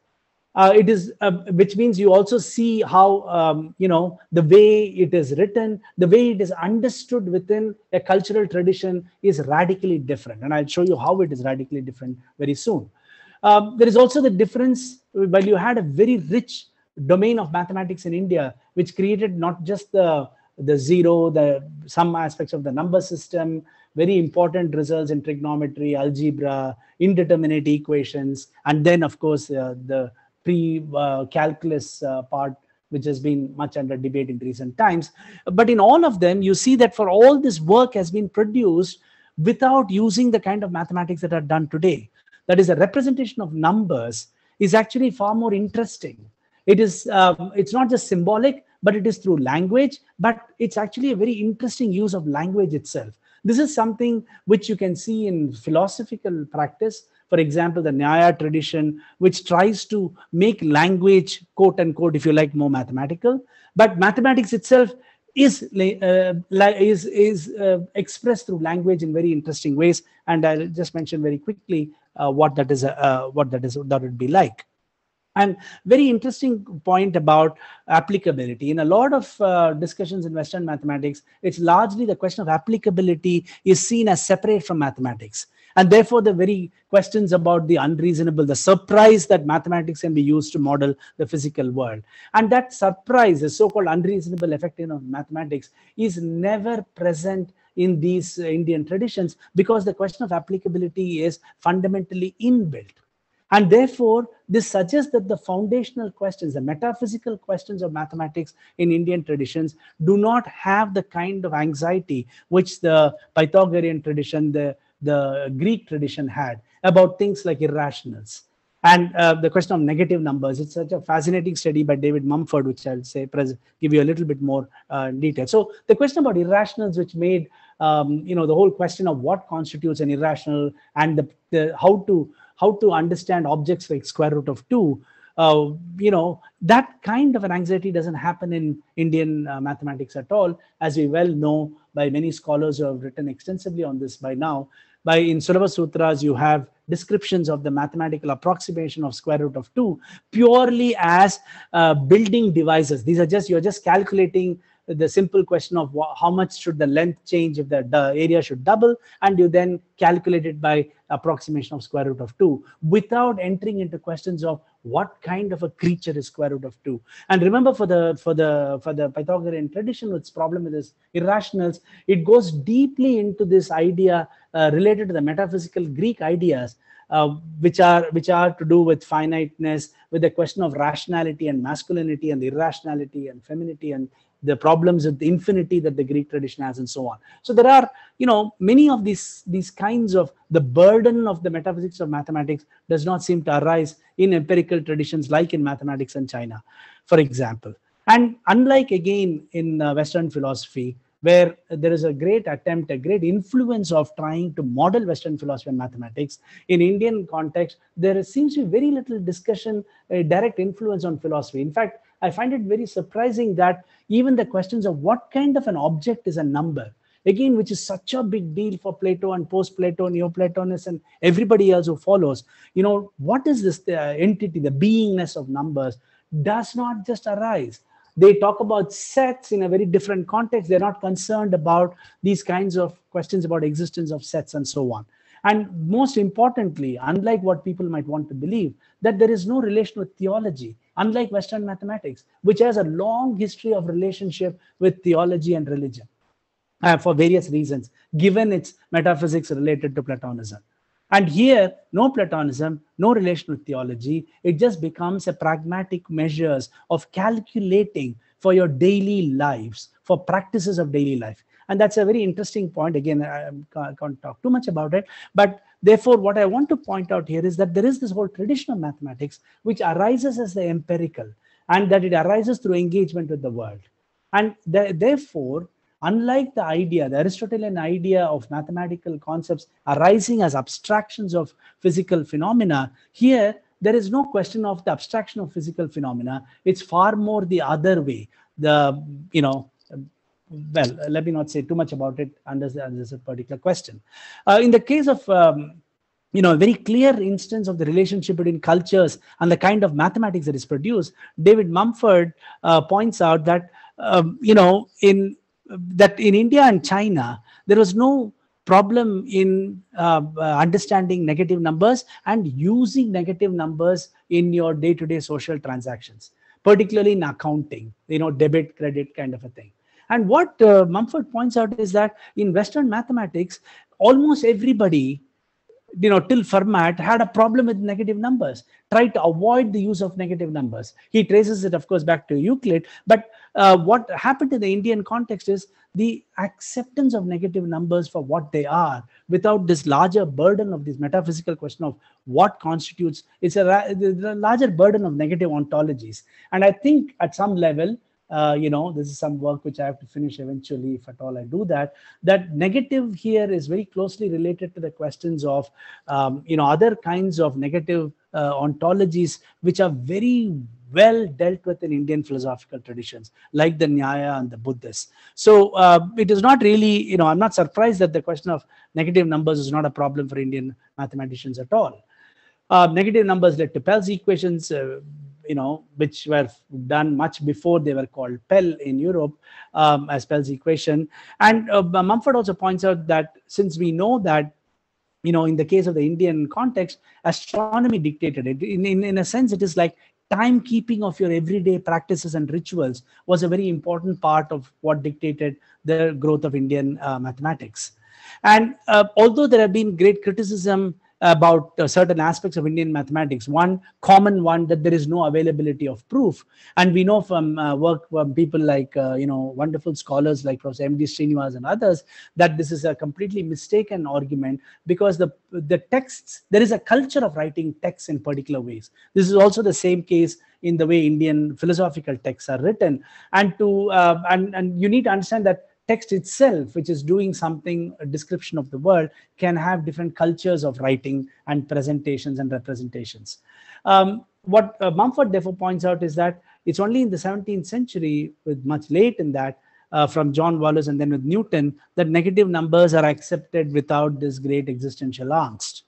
Uh, it is, uh, which means you also see how, um, you know, the way it is written, the way it is understood within a cultural tradition is radically different. And I'll show you how it is radically different very soon. Um, there is also the difference, while you had a very rich domain of mathematics in India, which created not just the the zero, the some aspects of the number system, very important results in trigonometry, algebra, indeterminate equations, and then of course uh, the pre-calculus uh, part which has been much under debate in recent times. But in all of them, you see that for all this work has been produced without using the kind of mathematics that are done today. That is, a representation of numbers is actually far more interesting. It is, um, it's not just symbolic, but it is through language, but it's actually a very interesting use of language itself. This is something which you can see in philosophical practice. For example, the Nyaya tradition, which tries to make language, quote unquote, if you like, more mathematical. But mathematics itself is uh, is is uh, expressed through language in very interesting ways. And I'll just mention very quickly uh, what that is. Uh, what that is. That would be like. And very interesting point about applicability. In a lot of uh, discussions in Western mathematics, it's largely the question of applicability is seen as separate from mathematics. And therefore, the very questions about the unreasonable, the surprise that mathematics can be used to model the physical world. And that surprise, the so-called unreasonable effect in mathematics, is never present in these uh, Indian traditions because the question of applicability is fundamentally inbuilt. And therefore, this suggests that the foundational questions, the metaphysical questions of mathematics in Indian traditions do not have the kind of anxiety which the Pythagorean tradition, the, the Greek tradition had about things like irrationals. And uh, the question of negative numbers, it's such a fascinating study by David Mumford, which I'll say, give you a little bit more uh, detail. So the question about irrationals, which made, um, you know, the whole question of what constitutes an irrational and the, the how to how to understand objects like square root of 2 uh, you know that kind of an anxiety doesn't happen in indian uh, mathematics at all. As we well know by many scholars who have written extensively on this by now by in Sulba Sutras you have descriptions of the mathematical approximation of square root of 2 purely as uh, building devices. These are just you're just calculating the simple question of how much should the length change if the, the area should double? And you then calculate it by approximation of square root of 2 without entering into questions of what kind of a creature is square root of 2 and remember for the for the for the pythagorean tradition its problem with this irrationals. It goes deeply into this idea uh, related to the metaphysical greek ideas uh, which are which are to do with finiteness with the question of rationality and masculinity and irrationality and femininity and the problems with the infinity that the Greek tradition has, and so on. So there are, you know, many of these these kinds of the burden of the metaphysics of mathematics does not seem to arise in empirical traditions like in mathematics and China, for example. And unlike again in uh, Western philosophy, where there is a great attempt, a great influence of trying to model Western philosophy and mathematics. In Indian context, there seems to be very little discussion, a direct influence on philosophy. In fact, I find it very surprising that even the questions of what kind of an object is a number, again, which is such a big deal for Plato and post-Plato, Neoplatonists, and everybody else who follows, you know, what is this the entity, the beingness of numbers, does not just arise. They talk about sets in a very different context. They're not concerned about these kinds of questions about existence of sets and so on. And most importantly, unlike what people might want to believe, that there is no relation with theology, unlike Western mathematics, which has a long history of relationship with theology and religion uh, for various reasons, given its metaphysics related to Platonism. And here, no Platonism, no relation with theology. It just becomes a pragmatic measures of calculating for your daily lives, for practices of daily life. And that's a very interesting point. Again, I can't talk too much about it. But therefore, what I want to point out here is that there is this whole tradition of mathematics which arises as the empirical and that it arises through engagement with the world. And th therefore, unlike the idea, the Aristotelian idea of mathematical concepts arising as abstractions of physical phenomena, here there is no question of the abstraction of physical phenomena. It's far more the other way. The, you know, well, let me not say too much about it under, this particular question. Uh, in the case of um, you know, a very clear instance of the relationship between cultures and the kind of mathematics that is produced, David Mumford uh, points out that, um, you know, in that in India and China, there was no problem in uh, uh, understanding negative numbers and using negative numbers in your day-to-day -day social transactions, particularly in accounting, you know, debit, credit kind of a thing. And what uh, Mumford points out is that in Western mathematics, almost everybody you know, till Fermat had a problem with negative numbers, tried to avoid the use of negative numbers. He traces it, of course, back to Euclid. But uh, what happened in the Indian context is the acceptance of negative numbers for what they are without this larger burden of this metaphysical question of what constitutes, it's a, a larger burden of negative ontologies. And I think at some level, uh, you know, this is some work which I have to finish eventually, if at all I do that. That negative here is very closely related to the questions of, um, you know, other kinds of negative uh, ontologies which are very well dealt with in Indian philosophical traditions, like the Nyaya and the Buddhists. So uh, it is not really, you know, I'm not surprised that the question of negative numbers is not a problem for Indian mathematicians at all. Uh, negative numbers led to Pell's equations, uh, you know, which were done much before they were called Pell in Europe um, as Pell's equation. And uh, Mumford also points out that since we know that you know, in the case of the Indian context, astronomy dictated it. In, in, in a sense, it is like timekeeping of your everyday practices and rituals was a very important part of what dictated the growth of Indian uh, mathematics. And uh, although there have been great criticism about uh, certain aspects of Indian mathematics. One common one that there is no availability of proof. And we know from uh, work from people like, uh, you know, wonderful scholars like Professor M.D. Srinivas and others, that this is a completely mistaken argument because the, the texts, there is a culture of writing texts in particular ways. This is also the same case in the way Indian philosophical texts are written. And to, uh, and, and you need to understand that text itself, which is doing something, a description of the world, can have different cultures of writing and presentations and representations. Um, what uh, Mumford therefore points out is that it's only in the 17th century, with much late in that, uh, from John Wallis and then with Newton, that negative numbers are accepted without this great existential angst.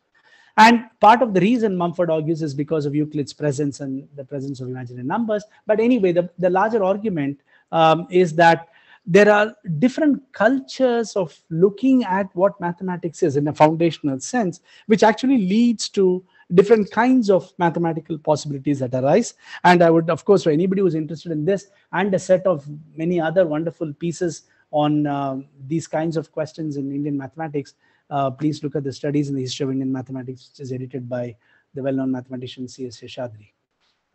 And part of the reason Mumford argues is because of Euclid's presence and the presence of imaginary numbers. But anyway, the, the larger argument um, is that there are different cultures of looking at what mathematics is in a foundational sense, which actually leads to different kinds of mathematical possibilities that arise. And I would, of course, for anybody who's interested in this and a set of many other wonderful pieces on uh, these kinds of questions in Indian mathematics, uh, please look at the studies in the history of Indian mathematics, which is edited by the well-known mathematician C.S. Seshadri.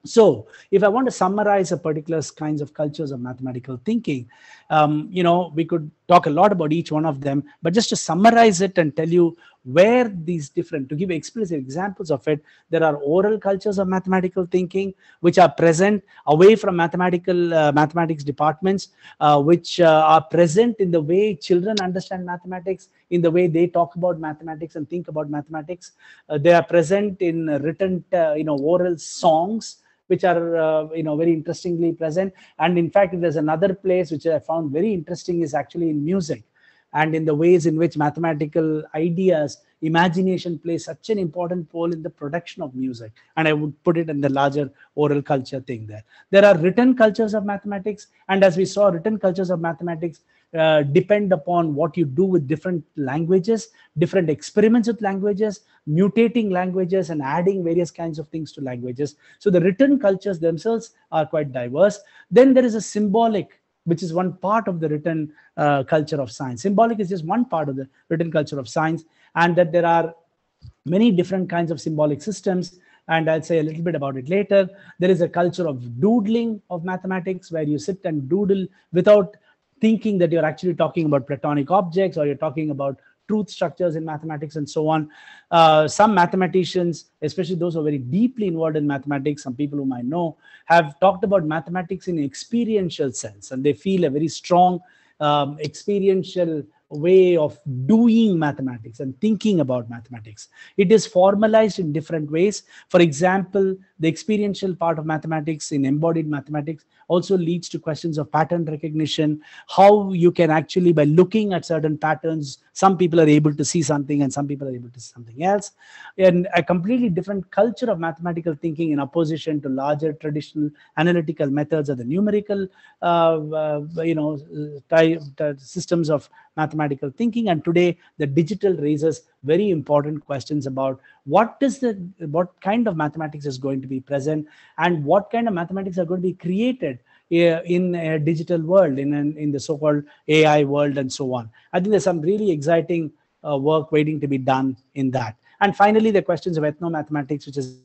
So if I want to summarize a particular kinds of cultures of mathematical thinking, um, you know, we could talk a lot about each one of them, but just to summarize it and tell you where these different, to give explicit examples of it, there are oral cultures of mathematical thinking, which are present away from mathematical uh, mathematics departments, uh, which uh, are present in the way children understand mathematics, in the way they talk about mathematics and think about mathematics. Uh, they are present in written, uh, you know, oral songs, which are uh, you know very interestingly present and in fact there's another place which i found very interesting is actually in music and in the ways in which mathematical ideas imagination plays such an important role in the production of music and i would put it in the larger oral culture thing there there are written cultures of mathematics and as we saw written cultures of mathematics uh, depend upon what you do with different languages, different experiments with languages, mutating languages, and adding various kinds of things to languages. So the written cultures themselves are quite diverse. Then there is a symbolic which is one part of the written uh, culture of science. Symbolic is just one part of the written culture of science, and that there are many different kinds of symbolic systems. And I'll say a little bit about it later. There is a culture of doodling of mathematics where you sit and doodle without thinking that you're actually talking about platonic objects or you're talking about truth structures in mathematics and so on. Uh, some mathematicians, especially those who are very deeply involved in mathematics, some people whom I know, have talked about mathematics in experiential sense, and they feel a very strong um, experiential way of doing mathematics and thinking about mathematics. It is formalized in different ways. For example, the experiential part of mathematics in embodied mathematics also leads to questions of pattern recognition, how you can actually, by looking at certain patterns, some people are able to see something and some people are able to see something else. And a completely different culture of mathematical thinking in opposition to larger traditional analytical methods of the numerical, uh, uh, you know, type, systems of mathematical thinking. And today, the digital raises very important questions about what is the what kind of mathematics is going to be present and what kind of mathematics are going to be created uh, in a digital world in an, in the so-called ai world and so on. I think there's some really exciting uh, work waiting to be done in that. And finally the questions of ethnomathematics which is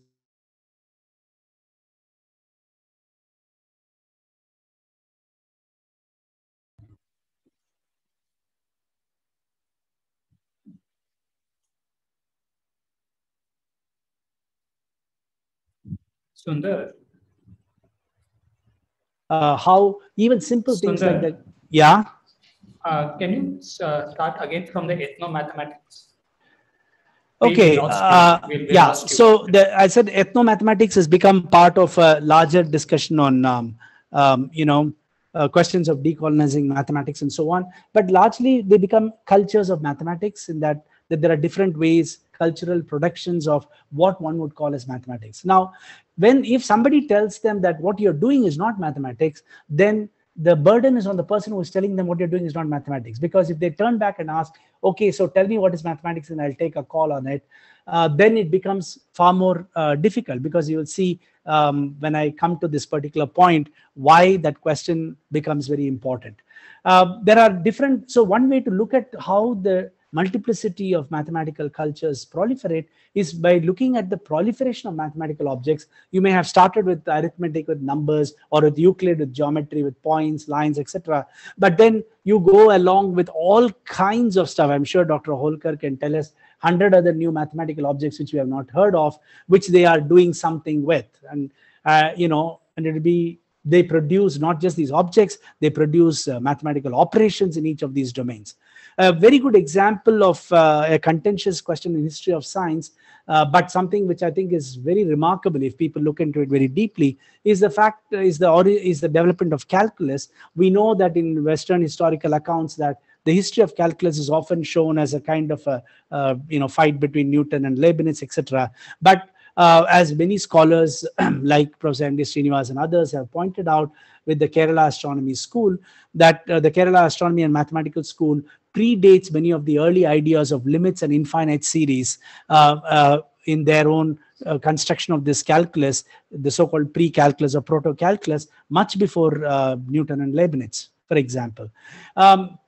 Sundar. Uh, how even simple things Sundar. like that. Yeah. Uh, can you uh, start again from the ethnomathematics? Okay. Uh, yeah. So the, I said ethnomathematics has become part of a larger discussion on, um, um, you know, uh, questions of decolonizing mathematics and so on. But largely, they become cultures of mathematics in that that there are different ways, cultural productions of what one would call as mathematics. Now, when if somebody tells them that what you're doing is not mathematics, then the burden is on the person who is telling them what you're doing is not mathematics. Because if they turn back and ask, okay, so tell me what is mathematics and I'll take a call on it, uh, then it becomes far more uh, difficult because you will see um, when I come to this particular point why that question becomes very important. Uh, there are different, so one way to look at how the multiplicity of mathematical cultures proliferate is by looking at the proliferation of mathematical objects. You may have started with arithmetic with numbers or with Euclid with geometry with points, lines, etc. But then you go along with all kinds of stuff. I'm sure Dr. Holker can tell us 100 other new mathematical objects which we have not heard of, which they are doing something with. And, uh, you know, and it'll be they produce not just these objects, they produce uh, mathematical operations in each of these domains. A very good example of uh, a contentious question in history of science, uh, but something which I think is very remarkable if people look into it very deeply, is the fact is the is the development of calculus. We know that in Western historical accounts that the history of calculus is often shown as a kind of a uh, you know fight between Newton and Leibniz, etc. But uh, as many scholars like Professor M.D. Srinivas and others have pointed out with the Kerala Astronomy School, that uh, the Kerala Astronomy and Mathematical School predates many of the early ideas of limits and infinite series uh, uh, in their own uh, construction of this calculus, the so-called pre-calculus or proto-calculus, much before uh, Newton and Leibniz, for example. Um,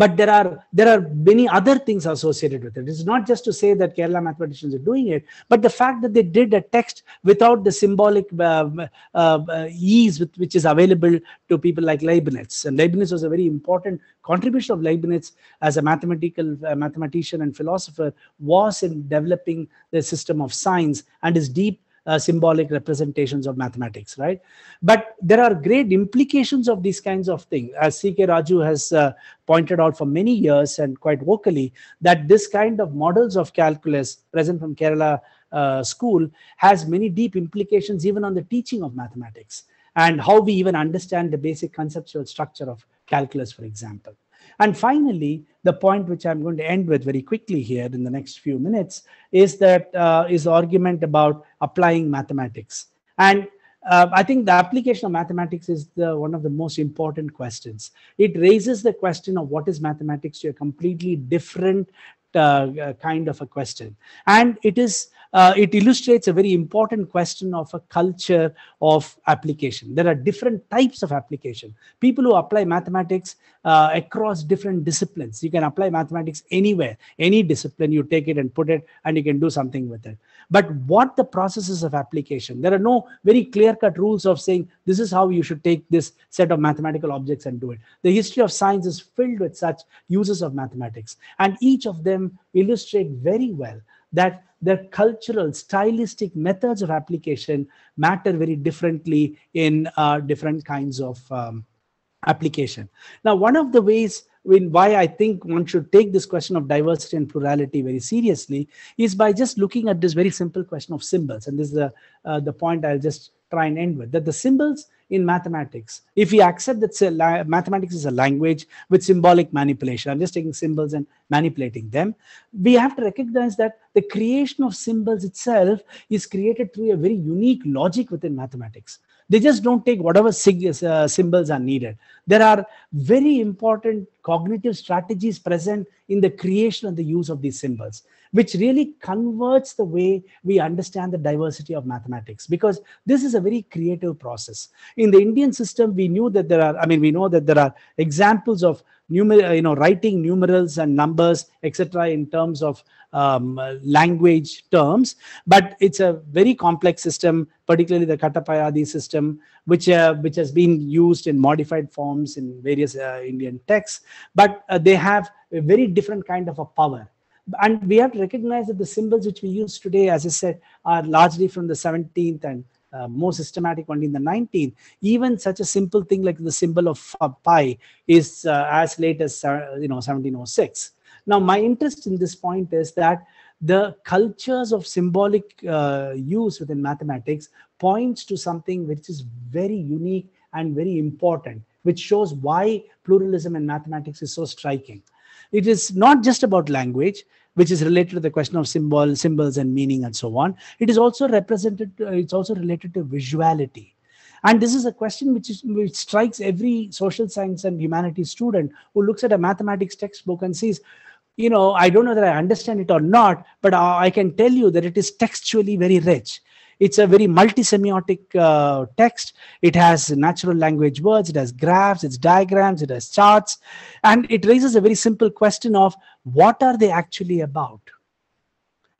but there are there are many other things associated with it. It's not just to say that kerala mathematicians are doing it but the fact that they did a text without the symbolic uh, uh, ease with which is available to people like leibniz. And leibniz was a very important contribution of leibniz as a mathematical uh, mathematician and philosopher was in developing the system of science and his deep uh, symbolic representations of mathematics, right? But there are great implications of these kinds of things. As C.K. Raju has uh, pointed out for many years and quite vocally, that this kind of models of calculus present from Kerala uh, school has many deep implications even on the teaching of mathematics and how we even understand the basic conceptual structure of calculus, for example. And finally, the point which I'm going to end with very quickly here in the next few minutes is that uh, is the argument about applying mathematics. And uh, I think the application of mathematics is the one of the most important questions. It raises the question of what is mathematics to a completely different uh, kind of a question, and it is uh, it illustrates a very important question of a culture of application. There are different types of application. People who apply mathematics uh, across different disciplines. You can apply mathematics anywhere, any discipline, you take it and put it, and you can do something with it. But what the processes of application? There are no very clear cut rules of saying this is how you should take this set of mathematical objects and do it. The history of science is filled with such uses of mathematics, and each of them illustrate very well that their cultural stylistic methods of application matter very differently in uh, different kinds of um, application. Now one of the ways in why i think one should take this question of diversity and plurality very seriously is by just looking at this very simple question of symbols. And this is the uh, the point i'll just try and end with that the symbols in mathematics. If we accept that mathematics is a language with symbolic manipulation, I'm just taking symbols and manipulating them, we have to recognize that the creation of symbols itself is created through a very unique logic within mathematics. They just don't take whatever uh, symbols are needed. There are very important cognitive strategies present in the creation and the use of these symbols which really converts the way we understand the diversity of mathematics because this is a very creative process. In the indian system we knew that there are i mean we know that there are examples of numer- you know writing numerals and numbers etc in terms of um, language terms but it's a very complex system particularly the Katapayadi system which uh, which has been used in modified forms in various uh, indian texts. But uh, they have a very different kind of a power and we have to recognize that the symbols which we use today, as I said, are largely from the 17th and uh, more systematic only in the 19th. Even such a simple thing like the symbol of uh, pi is uh, as late as uh, you know 1706. Now, my interest in this point is that the cultures of symbolic uh, use within mathematics points to something which is very unique and very important, which shows why pluralism in mathematics is so striking. It is not just about language, which is related to the question of symbol, symbols and meaning and so on. It is also represented, uh, it's also related to visuality. And this is a question which, is, which strikes every social science and humanities student who looks at a mathematics textbook and says, you know, I don't know that I understand it or not, but I can tell you that it is textually very rich. It's a very multi-semiotic uh, text. It has natural language words, it has graphs, it's diagrams, it has charts, and it raises a very simple question of what are they actually about?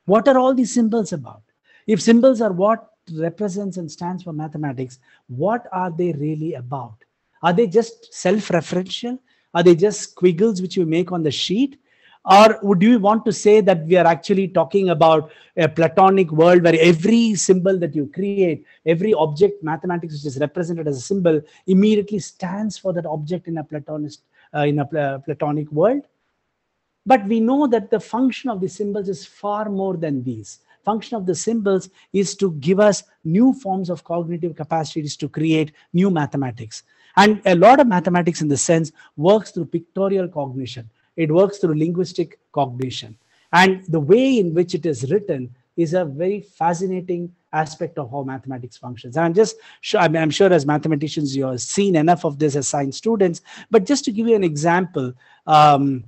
What are all these symbols about? If symbols are what represents and stands for mathematics, what are they really about? Are they just self-referential? Are they just squiggles which you make on the sheet? Or would you want to say that we are actually talking about a platonic world where every symbol that you create every object mathematics which is represented as a symbol immediately stands for that object in a platonist uh, in a pl platonic world? But we know that the function of the symbols is far more than these. Function of the symbols is to give us new forms of cognitive capacities to create new mathematics. And a lot of mathematics in the sense works through pictorial cognition it works through linguistic cognition. And the way in which it is written is a very fascinating aspect of how mathematics functions. And I'm just sure, I mean, I'm sure as mathematicians, you have seen enough of this as science students, but just to give you an example, um,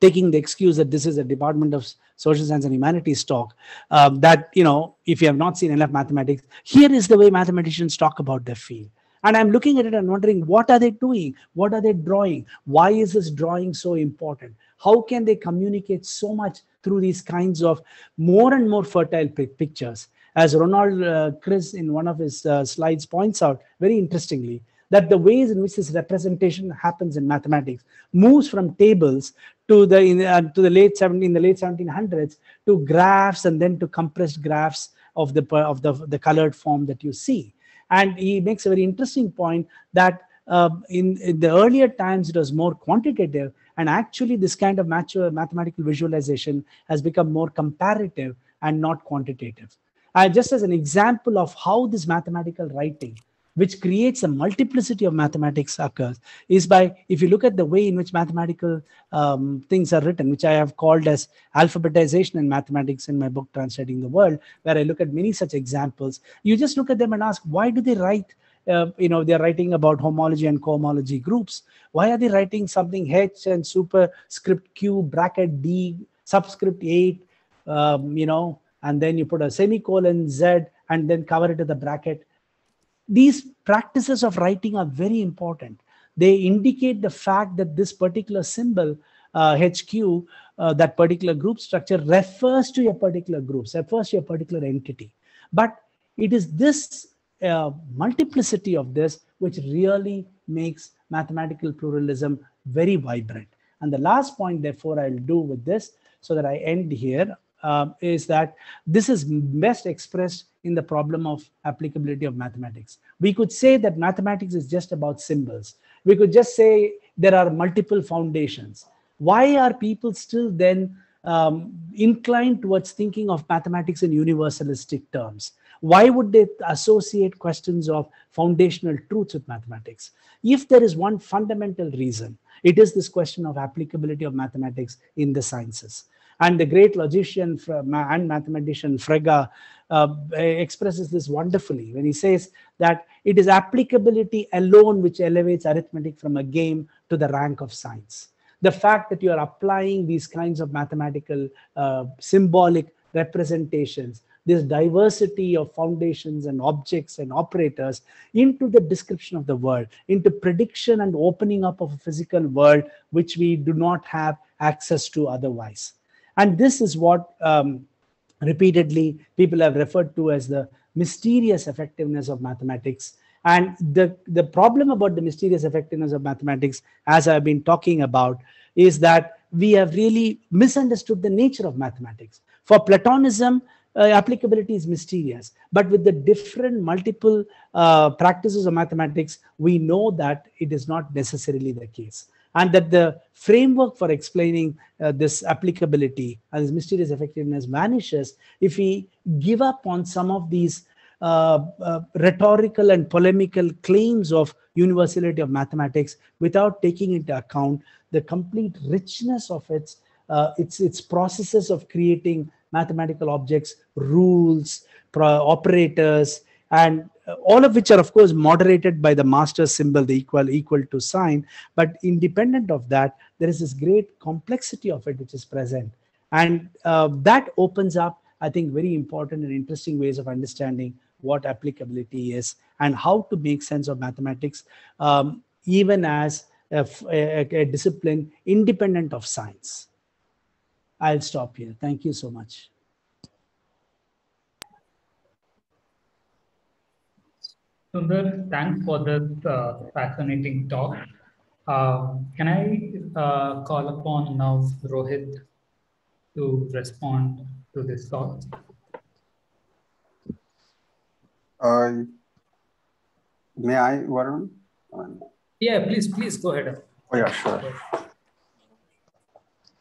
taking the excuse that this is a Department of Social Science and Humanities talk, um, that, you know, if you have not seen enough mathematics, here is the way mathematicians talk about their field and i'm looking at it and wondering what are they doing? What are they drawing? Why is this drawing so important? How can they communicate so much through these kinds of more and more fertile pictures? As ronald uh, chris in one of his uh, slides points out very interestingly that the ways in which this representation happens in mathematics moves from tables to the in, uh, to the late 17 in the late 1700s to graphs and then to compressed graphs of the of the, the colored form that you see and he makes a very interesting point that uh, in, in, the earlier times, it was more quantitative. And actually, this kind of mature mathematical visualization has become more comparative and not quantitative. Uh, just as an example of how this mathematical writing which creates a multiplicity of mathematics occurs is by if you look at the way in which mathematical um, things are written which i have called as alphabetization in mathematics in my book translating the world where i look at many such examples you just look at them and ask why do they write uh, you know they're writing about homology and cohomology groups. Why are they writing something h and superscript q bracket d subscript 8 um, you know and then you put a semicolon z and then cover it with a bracket these practices of writing are very important. They indicate the fact that this particular symbol uh, hq uh, that particular group structure refers to a particular group refers to a particular entity. But it is this uh, multiplicity of this which really makes mathematical pluralism very vibrant. And the last point therefore i'll do with this so that i end here uh, is that this is best expressed in the problem of applicability of mathematics. We could say that mathematics is just about symbols. We could just say there are multiple foundations. Why are people still then um, inclined towards thinking of mathematics in universalistic terms? Why would they associate questions of foundational truths with mathematics? If there is one fundamental reason, it is this question of applicability of mathematics in the sciences. And the great logician and mathematician Frege expresses this wonderfully when he says that it is applicability alone which elevates arithmetic from a game to the rank of science. The fact that you are applying these kinds of mathematical uh, symbolic representations this diversity of foundations and objects and operators into the description of the world, into prediction and opening up of a physical world which we do not have access to otherwise. And this is what um, repeatedly people have referred to as the mysterious effectiveness of mathematics. And the, the problem about the mysterious effectiveness of mathematics, as I've been talking about, is that we have really misunderstood the nature of mathematics. For Platonism, uh, applicability is mysterious. But with the different multiple uh, practices of mathematics, we know that it is not necessarily the case and that the framework for explaining uh, this applicability and this mysterious effectiveness vanishes if we give up on some of these uh, uh, rhetorical and polemical claims of universality of mathematics without taking into account the complete richness of its uh, its its processes of creating mathematical objects rules operators and all of which are of course moderated by the master symbol the equal equal to sign. But independent of that there is this great complexity of it which is present. And uh, that opens up i think very important and interesting ways of understanding what applicability is and how to make sense of mathematics um, even as a, a, a discipline independent of science. I'll stop here. Thank you so much Sundar, thanks for this uh, fascinating talk. Uh, can I uh, call upon now Rohit to respond to this thought? Uh, may I, Varun? Yeah, please, please go ahead. Oh, yeah, sure.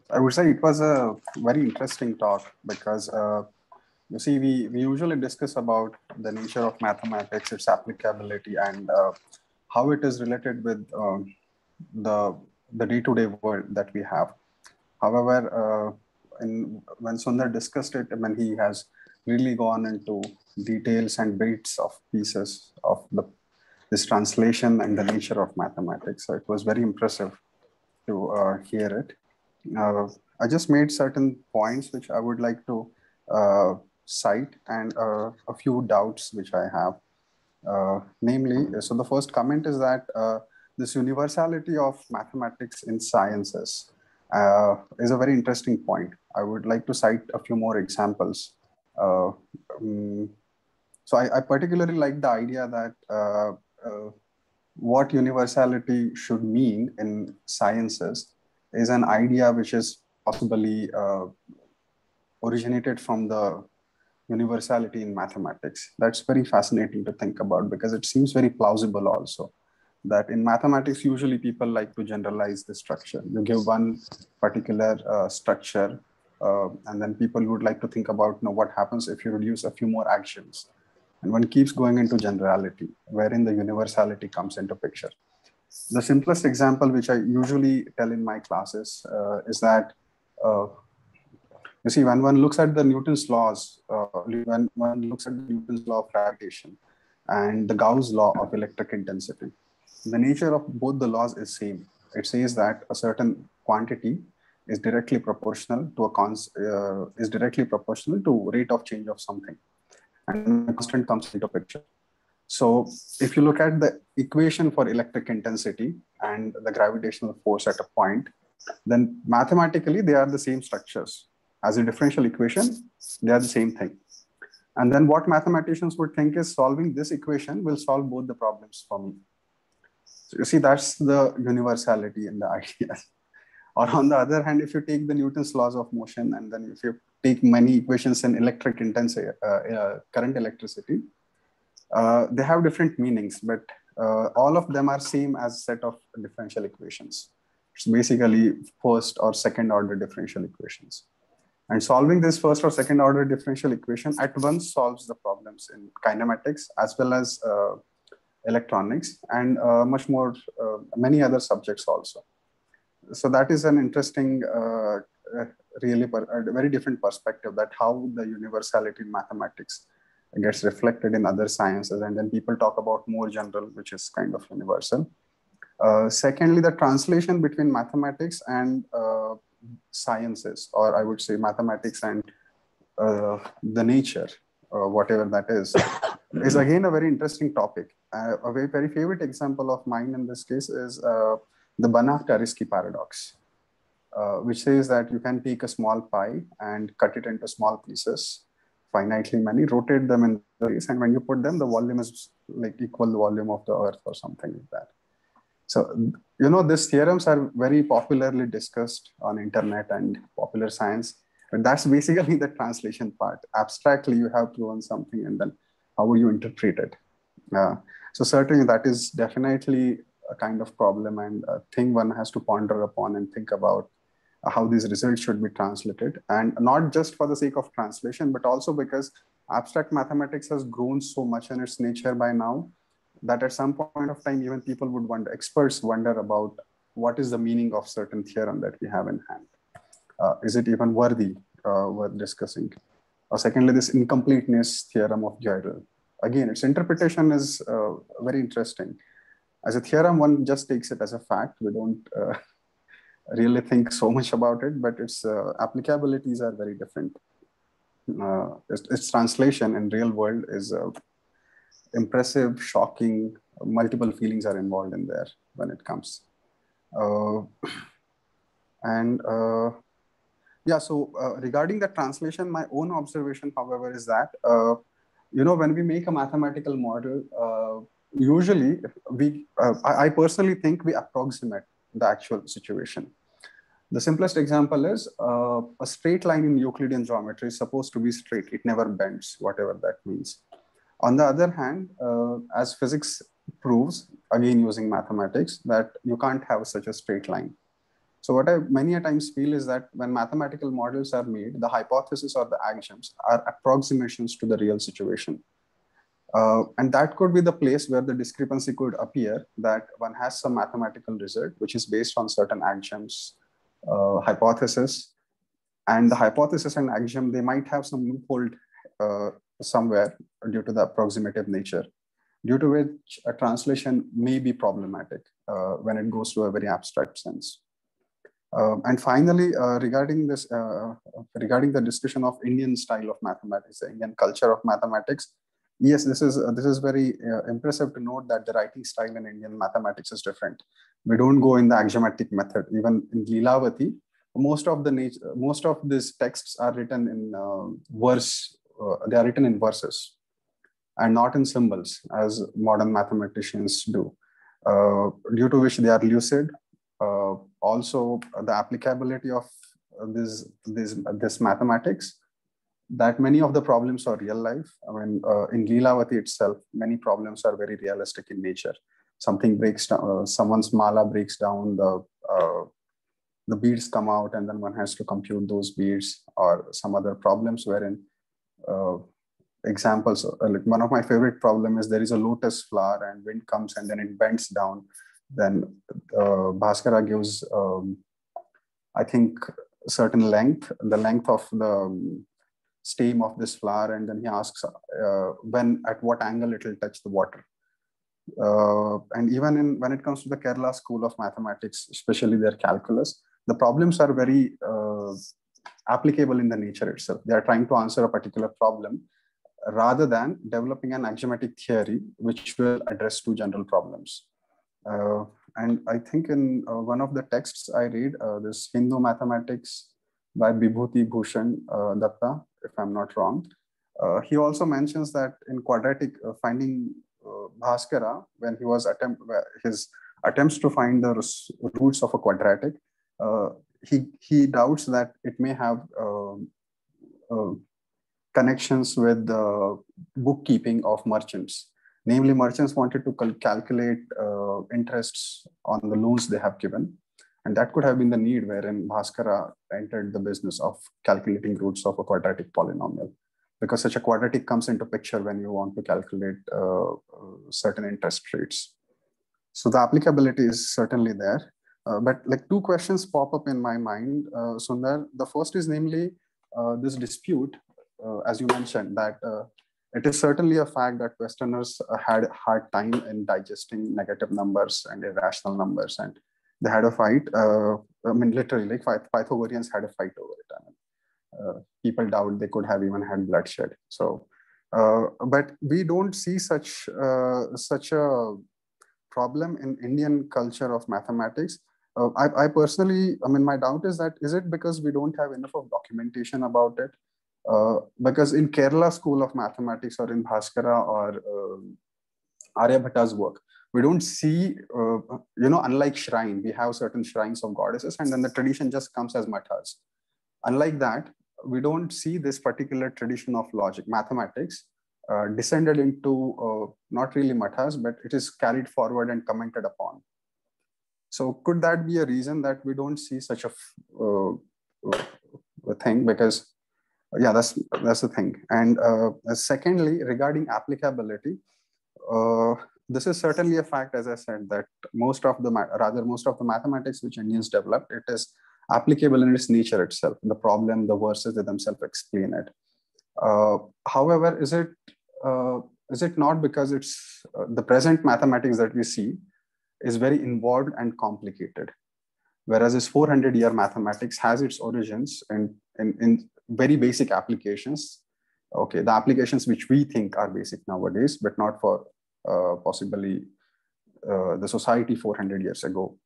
I would say it was a very interesting talk because uh, you see, we, we usually discuss about the nature of mathematics, its applicability, and uh, how it is related with um, the the day-to-day world that we have. However, uh, in, when Sundar discussed it, I mean, he has really gone into details and bits of pieces of the this translation and the nature of mathematics. So it was very impressive to uh, hear it. Uh, I just made certain points which I would like to cite and uh, a few doubts which I have. Uh, namely, so the first comment is that uh, this universality of mathematics in sciences uh, is a very interesting point. I would like to cite a few more examples. Uh, um, so I, I, particularly like the idea that uh, what universality should mean in sciences is an idea which is possibly originated from the universality in mathematics. That's very fascinating to think about because it seems very plausible also that in mathematics, usually people like to generalize the structure. You give one particular uh, structure uh, and then people would like to think about you know, what happens if you reduce a few more actions. and one keeps going into generality, wherein the universality comes into picture. The simplest example, which I usually tell in my classes, uh, is that uh, you see, when one looks at the Newton's laws, uh, when one looks at Newton's law of gravitation and the Gauss law of electric intensity, the nature of both the laws is same. It says that a certain quantity is directly proportional to a cons uh, is directly proportional to rate of change of something, and constant comes into picture. So if you look at the equation for electric intensity and the gravitational force at a point, then mathematically they are the same structures. As a differential equation, they are the same thing. And then what mathematicians would think is solving this equation will solve both the problems for me. So you see, that's the universality in the idea. or on the other hand, if you take the Newton's laws of motion and then if you take many equations in electric intensity, uh, uh, current electricity, uh, they have different meanings, but uh, all of them are same as set of differential equations. It's basically first or second order differential equations. And solving this first or second order differential equation at once solves the problems in kinematics as well as uh, electronics and uh, much more, uh, many other subjects also. So that is an interesting, uh, really a very different perspective that how the universality in mathematics gets reflected in other sciences. And then people talk about more general, which is kind of universal. Uh, secondly, the translation between mathematics and uh, sciences, or I would say mathematics and uh, the nature, uh, whatever that is, is again a very interesting topic. Uh, a very, very favorite example of mine in this case is uh, the Banach-Tarski paradox, which says that you can take a small pie and cut it into small pieces finitely many, rotate them in place, and when you put them, the volume is like equal the volume of the earth or something like that. So, you know, these theorems are very popularly discussed on internet and popular science, but that's basically the translation part. Abstractly, you have proven something and then how will you interpret it? Uh, so certainly that is definitely a kind of problem and a thing one has to ponder upon and think about how these results should be translated and not just for the sake of translation but also because abstract mathematics has grown so much in its nature by now that at some point of time even people would wonder experts wonder about what is the meaning of certain theorem that we have in hand. Uh, is it even worthy uh, worth discussing? Uh, secondly this incompleteness theorem of Gödel. Again its interpretation is uh, very interesting. As a theorem one just takes it as a fact. We don't uh, really think so much about it, but its uh, applicabilities are very different. Its, its, translation in real world is impressive, shocking. Multiple feelings are involved in there when it comes. Uh, and uh, yeah, so uh, regarding the translation, my own observation, however, is that you know when we make a mathematical model, usually we, I, I personally think we approximate the actual situation. The simplest example is uh, a straight line in Euclidean geometry is supposed to be straight. It never bends, whatever that means. On the other hand, uh, as physics proves, again using mathematics, that you can't have such a straight line. So what I many a times feel is that when mathematical models are made, the hypothesis or the axioms are approximations to the real situation. Uh, and that could be the place where the discrepancy could appear that one has some mathematical result, which is based on certain axioms, uh, hypothesis. And the hypothesis and axiom, they might have some loophole uh, somewhere due to the approximative nature, due to which a translation may be problematic uh, when it goes to a very abstract sense. Uh, and finally, uh, regarding this, uh, regarding the discussion of Indian style of mathematics, the Indian culture of mathematics, yes, this is uh, this is very uh, impressive to note that the writing style in Indian mathematics is different. We don't go in the axiomatic method. Even in Lilavati, most of the nature, most of these texts are written in uh, verse. Uh, they are written in verses, and not in symbols, as modern mathematicians do. Uh, due to which they are lucid. Uh, also, the applicability of this this this mathematics that many of the problems are real life. I mean, uh, in Lilavati itself, many problems are very realistic in nature. Something breaks down, uh, someone's mala breaks down, the uh, the beads come out, and then one has to compute those beads, or some other problems wherein uh, examples. Uh, like one of my favorite problem is there is a lotus flower and wind comes and then it bends down. Then uh, Bhaskara gives, um, I think, certain length, the length of the um, stem of this flower, and then he asks uh, when, at what angle it will touch the water. Uh, and even in when it comes to the Kerala School of Mathematics, especially their calculus, the problems are very uh, applicable in the nature itself. They are trying to answer a particular problem rather than developing an axiomatic theory which will address two general problems. Uh, and I think in uh, one of the texts I read, uh, this Hindu mathematics by Bibhuti Bhushan uh, Datta, if I'm not wrong, uh, he also mentions that in quadratic uh, finding Bhaskara, when he was attempt his attempts to find the roots of a quadratic, he he doubts that it may have um, connections with the bookkeeping of merchants. Namely, merchants wanted to cal calculate uh, interests on the loans they have given. And that could have been the need wherein Bhaskara entered the business of calculating roots of a quadratic polynomial. Because such a quadratic comes into picture when you want to calculate uh, uh certain interest rates. So the applicability is certainly there. Uh, but like two questions pop up in my mind, uh, Sundar. The first is namely uh, this dispute uh, as you mentioned, that uh, it is certainly a fact that Westerners had a hard time in digesting negative numbers and irrational numbers, and they had a fight. I mean, literally, like Pythagoreans had a fight over it. I mean, people doubt they could have even had bloodshed. So, but we don't see such such a problem in Indian culture of mathematics. Uh, I, I, personally, I mean, my doubt is that is it because we don't have enough of documentation about it? Uh, because in Kerala School of Mathematics or in Bhaskara or uh, Aryabhatta's work, we don't see, uh, you know, unlike shrine, we have certain shrines of goddesses and then the tradition just comes as mathas. Unlike that, we don't see this particular tradition of logic, mathematics, uh, descended into uh, not really mathas, but it is carried forward and commented upon. So could that be a reason that we don't see such a, uh, a thing? Because yeah that's that's the thing and uh, secondly regarding applicability uh, this is certainly a fact as i said that most of the rather most of the mathematics which indians developed it is applicable in its nature itself the problem the verses they themselves explain it uh, however is it uh, is it not because it's uh, the present mathematics that we see is very involved and complicated whereas this 400 year mathematics has its origins in, in, in very basic applications. Okay, the applications which we think are basic nowadays, but not for uh, possibly uh, the society 400 years ago.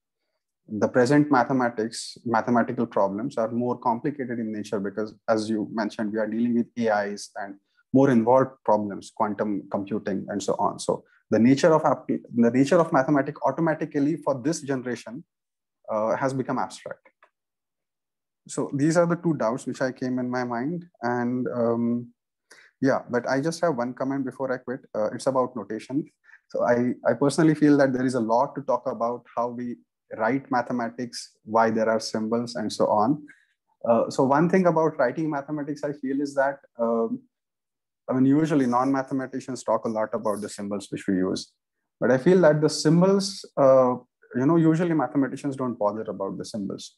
The present mathematics, mathematical problems are more complicated in nature because as you mentioned, we are dealing with AIs and more involved problems, quantum computing and so on. So the nature of the nature of mathematics automatically for this generation uh, has become abstract so these are the two doubts which I came in my mind. And um, yeah, but I just have one comment before I quit. Uh, it's about notation. So I, I personally feel that there is a lot to talk about how we write mathematics, why there are symbols and so on. Uh, so one thing about writing mathematics, I feel is that, um, I mean, usually non-mathematicians talk a lot about the symbols which we use. But I feel that the symbols, uh, you know, usually mathematicians don't bother about the symbols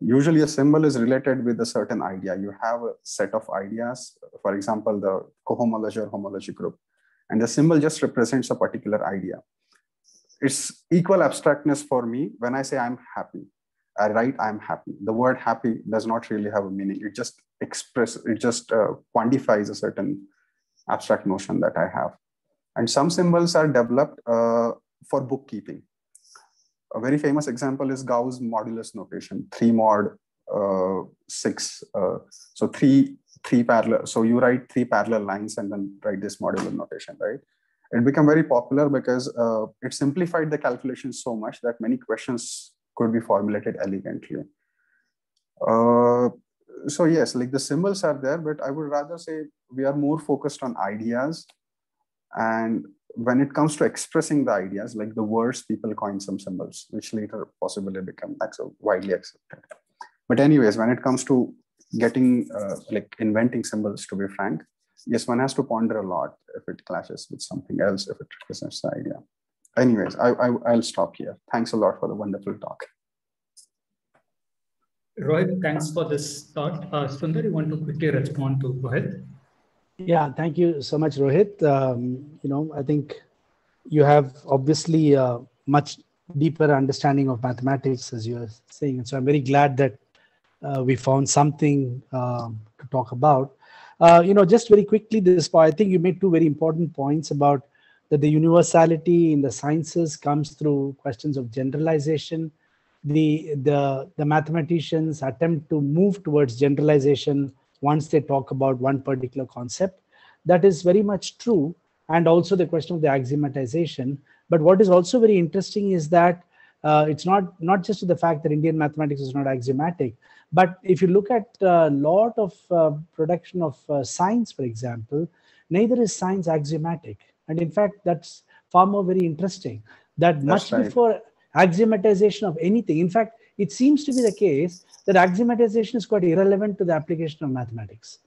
usually a symbol is related with a certain idea. You have a set of ideas, for example, the cohomology or homology group, and the symbol just represents a particular idea. It's equal abstractness for me when I say I'm happy. I write I'm happy. The word happy does not really have a meaning. It just express, it just uh, quantifies a certain abstract notion that I have. And some symbols are developed uh, for bookkeeping a very famous example is Gauss modulus notation, three mod uh, six. Uh, so three three parallel. So you write three parallel lines and then write this modular notation, right? It became very popular because uh, it simplified the calculation so much that many questions could be formulated elegantly. So yes, like the symbols are there, but I would rather say we are more focused on ideas and when it comes to expressing the ideas, like the words, people coin some symbols, which later possibly become widely accepted. But anyways, when it comes to getting, uh, like inventing symbols, to be frank, yes, one has to ponder a lot if it clashes with something else, if it represents the idea. Anyways, I, I, I'll stop here. Thanks a lot for the wonderful talk. Rohit, thanks for this thought. Uh, Sundar, you want to quickly respond to Rohit? Yeah, thank you so much, Rohit. Um, you know, I think you have obviously a much deeper understanding of mathematics, as you are saying. And so I'm very glad that uh, we found something um, to talk about. Uh, you know, just very quickly, this I think you made two very important points about that the universality in the sciences comes through questions of generalization. The, the, the mathematicians attempt to move towards generalization once they talk about one particular concept. That is very much true. And also the question of the axiomatization. But what is also very interesting is that uh, it's not, not just the fact that Indian mathematics is not axiomatic, but if you look at a lot of uh, production of uh, science, for example, neither is science axiomatic. And in fact, that's far more very interesting that that's much right. before axiomatization of anything, in fact, it seems to be the case that axiomatization is quite irrelevant to the application of mathematics.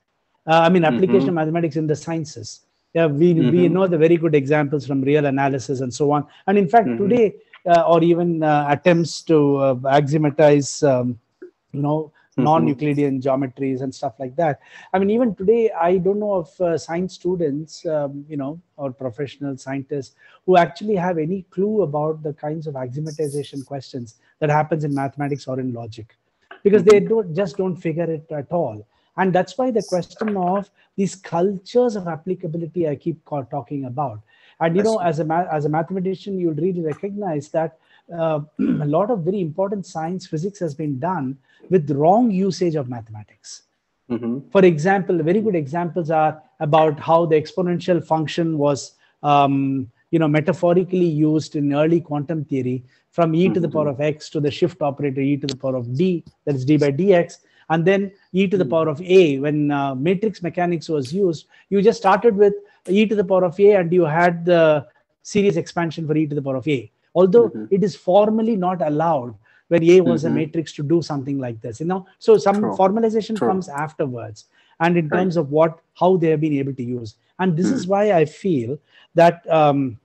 Uh, I mean, application mm-hmm. of mathematics in the sciences. Yeah, we, mm-hmm. we know the very good examples from real analysis and so on. And in fact, mm-hmm. today, uh, or even uh, attempts to uh, axiomatize um, you know mm-hmm. non-euclidean geometries and stuff like that i mean even today i don't know of uh, science students um, you know or professional scientists who actually have any clue about the kinds of axiomatization questions that happens in mathematics or in logic because they mm-hmm. don't just don't figure it at all and that's why the question of these cultures of applicability i keep talking about and you know as a as a mathematician you'll really recognize that uh, a lot of very important science physics has been done with wrong usage of mathematics. Mm-hmm. For example, very good examples are about how the exponential function was, um, you know, metaphorically used in early quantum theory from e mm-hmm. to the power of x to the shift operator e to the power of d, that is d by dx, and then e to the mm-hmm. power of a. When uh, matrix mechanics was used, you just started with e to the power of a, and you had the series expansion for e to the power of a although mm-hmm. it is formally not allowed when a was mm-hmm. a matrix to do something like this you know so some True. formalization True. comes afterwards and in right. terms of what how they have been able to use and this mm. is why i feel that um,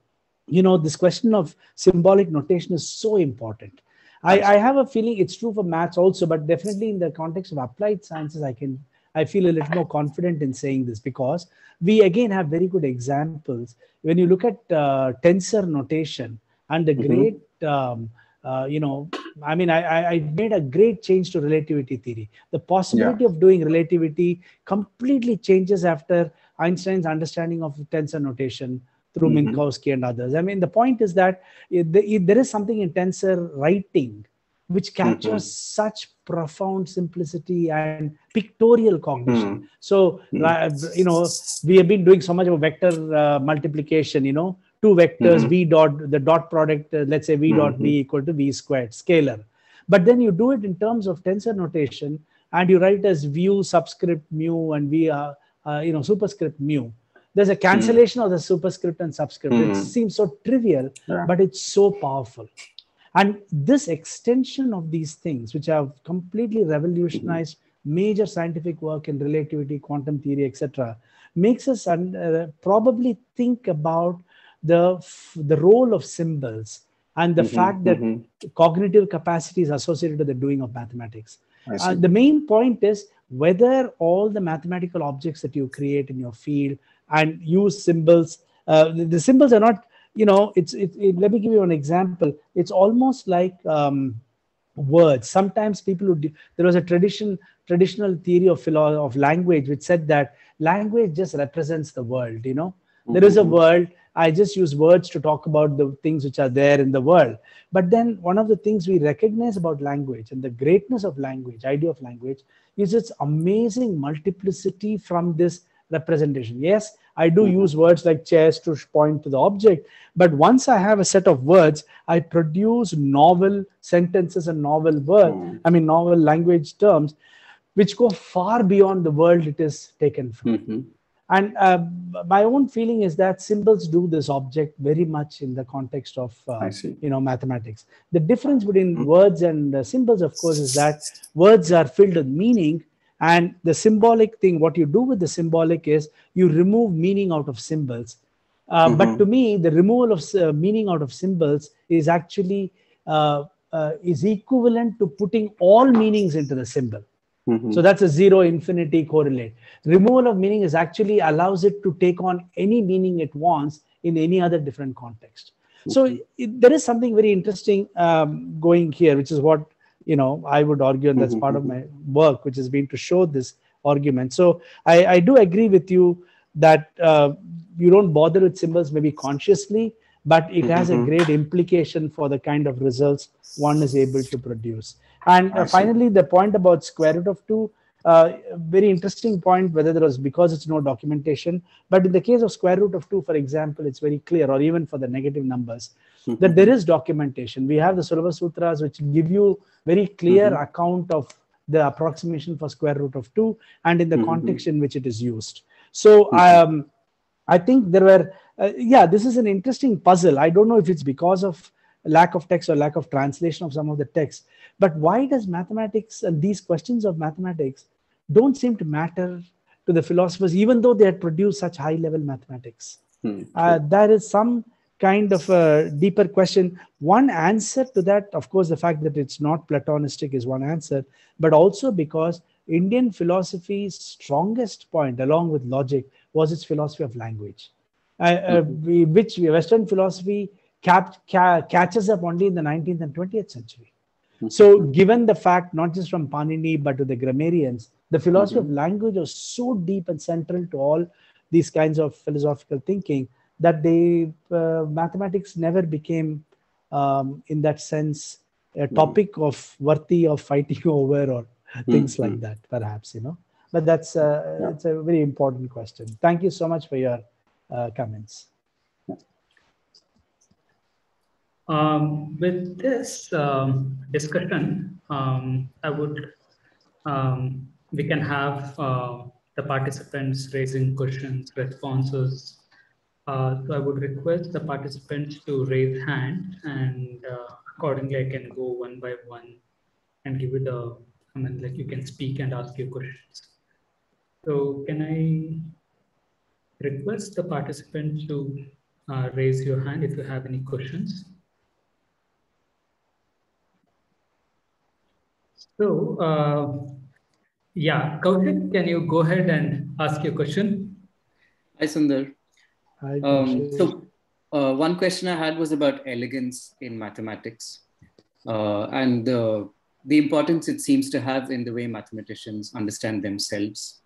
you know this question of symbolic notation is so important I, I have a feeling it's true for maths also but definitely in the context of applied sciences i can i feel a little more confident in saying this because we again have very good examples when you look at uh, tensor notation and the mm-hmm. great um, uh, you know i mean I, I made a great change to relativity theory the possibility yeah. of doing relativity completely changes after einstein's understanding of tensor notation through mm-hmm. minkowski and others i mean the point is that it, there is something in tensor writing which captures mm-hmm. such profound simplicity and pictorial cognition. Mm-hmm. So, mm-hmm. you know, we have been doing so much of vector uh, multiplication, you know, two vectors mm-hmm. v dot the dot product uh, let's say v mm-hmm. dot v equal to v squared scalar but then you do it in terms of tensor notation and you write as mu subscript mu and v uh, uh, you know superscript mu there's a cancellation mm-hmm. of the superscript and subscript it mm-hmm. seems so trivial yeah. but it's so powerful and this extension of these things which have completely revolutionized major scientific work in relativity quantum theory etc makes us un- uh, probably think about the the role of symbols and the mm-hmm, fact that mm-hmm. cognitive capacity is associated with the doing of mathematics. Uh, the main point is whether all the mathematical objects that you create in your field and use symbols, uh, the, the, symbols are not, you know, it's, it, it, let me give you an example. It's almost like um, words. Sometimes people would, there was a tradition, traditional theory of, philo- of language which said that language just represents the world, you know. Mm-hmm. There is a mm-hmm. world I just use words to talk about the things which are there in the world. But then one of the things we recognize about language and the greatness of language, idea of language, is its amazing multiplicity from this representation. Yes, I do mm-hmm. use words like chess to point to the object, but once I have a set of words, I produce novel sentences and novel words, mm-hmm. I mean, novel language terms, which go far beyond the world it is taken from. Mm-hmm. And uh, my own feeling is that symbols do this object very much in the context of uh, you know mathematics. The difference between mm-hmm. words and uh, symbols, of course, is that words are filled with meaning, And the symbolic thing, what you do with the symbolic is you remove meaning out of symbols. Uh, But Mhm. to me, the removal of uh, meaning out of symbols is actually uh, uh, is equivalent to putting all meanings into the symbol. Mhm. So that's a zero infinity correlate. Removal of meaning is actually allows it to take on any meaning it wants in any other different context. So it, there is something very interesting um, going here, which is what you know I would argue, and that's Mhm, part of my work, which has been to show this argument. So I, I do agree with you that uh, you don't bother with symbols maybe consciously, but it has a Mhm. great implication for the kind of results one is able to produce. And uh, finally, the point about square root of two, uh, very interesting point, whether there was because it's no documentation, but in the case of square root of two, for example, it's very clear, or even for the negative numbers, that there is documentation. We have the Sulba Sutras, which give you very clear Mhm. account of the approximation for square root of two and in the Mhm. context in which it is used. So um, I think there were, uh, yeah, this is an interesting puzzle. I don't know if it's because of lack of text or lack of translation of some of the text, but why does mathematics and these questions of mathematics don't seem to matter to the philosophers, even though they had produced such high level mathematics? Hmm, uh, there is some kind of a deeper question. One answer to that, of course, the fact that it's not Platonistic is one answer, but also because Indian philosophy's strongest point, along with logic, was its philosophy of language, uh, uh, which Western philosophy cap, ca- catches up only in the 19th and 20th century. So, given the fact, not just from Panini, but to the grammarians, the philosophy of language was so deep and central to all these kinds of philosophical thinking that they uh, mathematics never became, um, in that sense, a topic of worthy of fighting over or things like that, perhaps you know. But that's uh, Yeah. it's a very important question. Thank you so much for your uh, comments. Um, with this um, discussion, um, I would um, we can have uh, the participants raising questions, responses. Uh, so I would request the participants to raise hand, and uh, accordingly, I can go one by one and give you the. I mean, like you can speak and ask your questions. So can I request the participants to uh, raise your hand if you have any questions? So, uh, yeah, Kaushik, can you go ahead and ask your question? Hi, Sundar. Hi, Um, so, uh, one question I had was about elegance in mathematics uh, and the, the importance it seems to have in the way mathematicians understand themselves.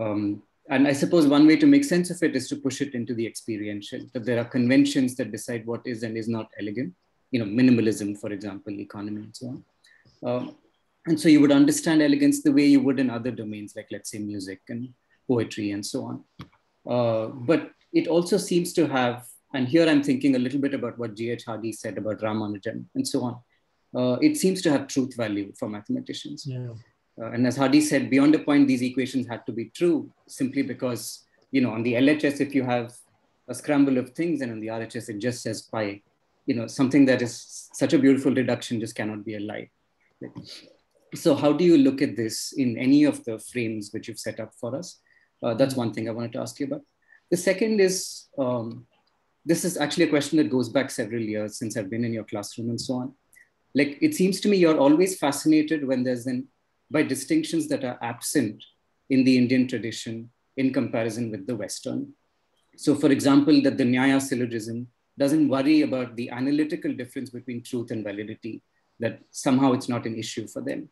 Um, and I suppose one way to make sense of it is to push it into the experiential, that there are conventions that decide what is and is not elegant, you know, minimalism, for example, economy and so on. Um, and so you would understand elegance the way you would in other domains, like let's say music and poetry and so on. Uh, but it also seems to have, and here I'm thinking a little bit about what G.H. Hardy said about Ramanujan and so on. Uh, it seems to have truth value for mathematicians. yeah. Uh, and as Hardy said, beyond a point, these equations had to be true simply because, you know, on the LHS, if you have a scramble of things and on the RHS, it just says pi, you know, something that is such a beautiful deduction just cannot be a lie. So how do you look at this in any of the frames which you've set up for us? Uh, that's one thing I wanted to ask you about. The second is, um, this is actually a question that goes back several years since I've been in your classroom and so on. Like, it seems to me you're always fascinated when there's an, by distinctions that are absent in the Indian tradition in comparison with the Western. So for example, that the Nyaya syllogism doesn't worry about the analytical difference between truth and validity, that somehow it's not an issue for them.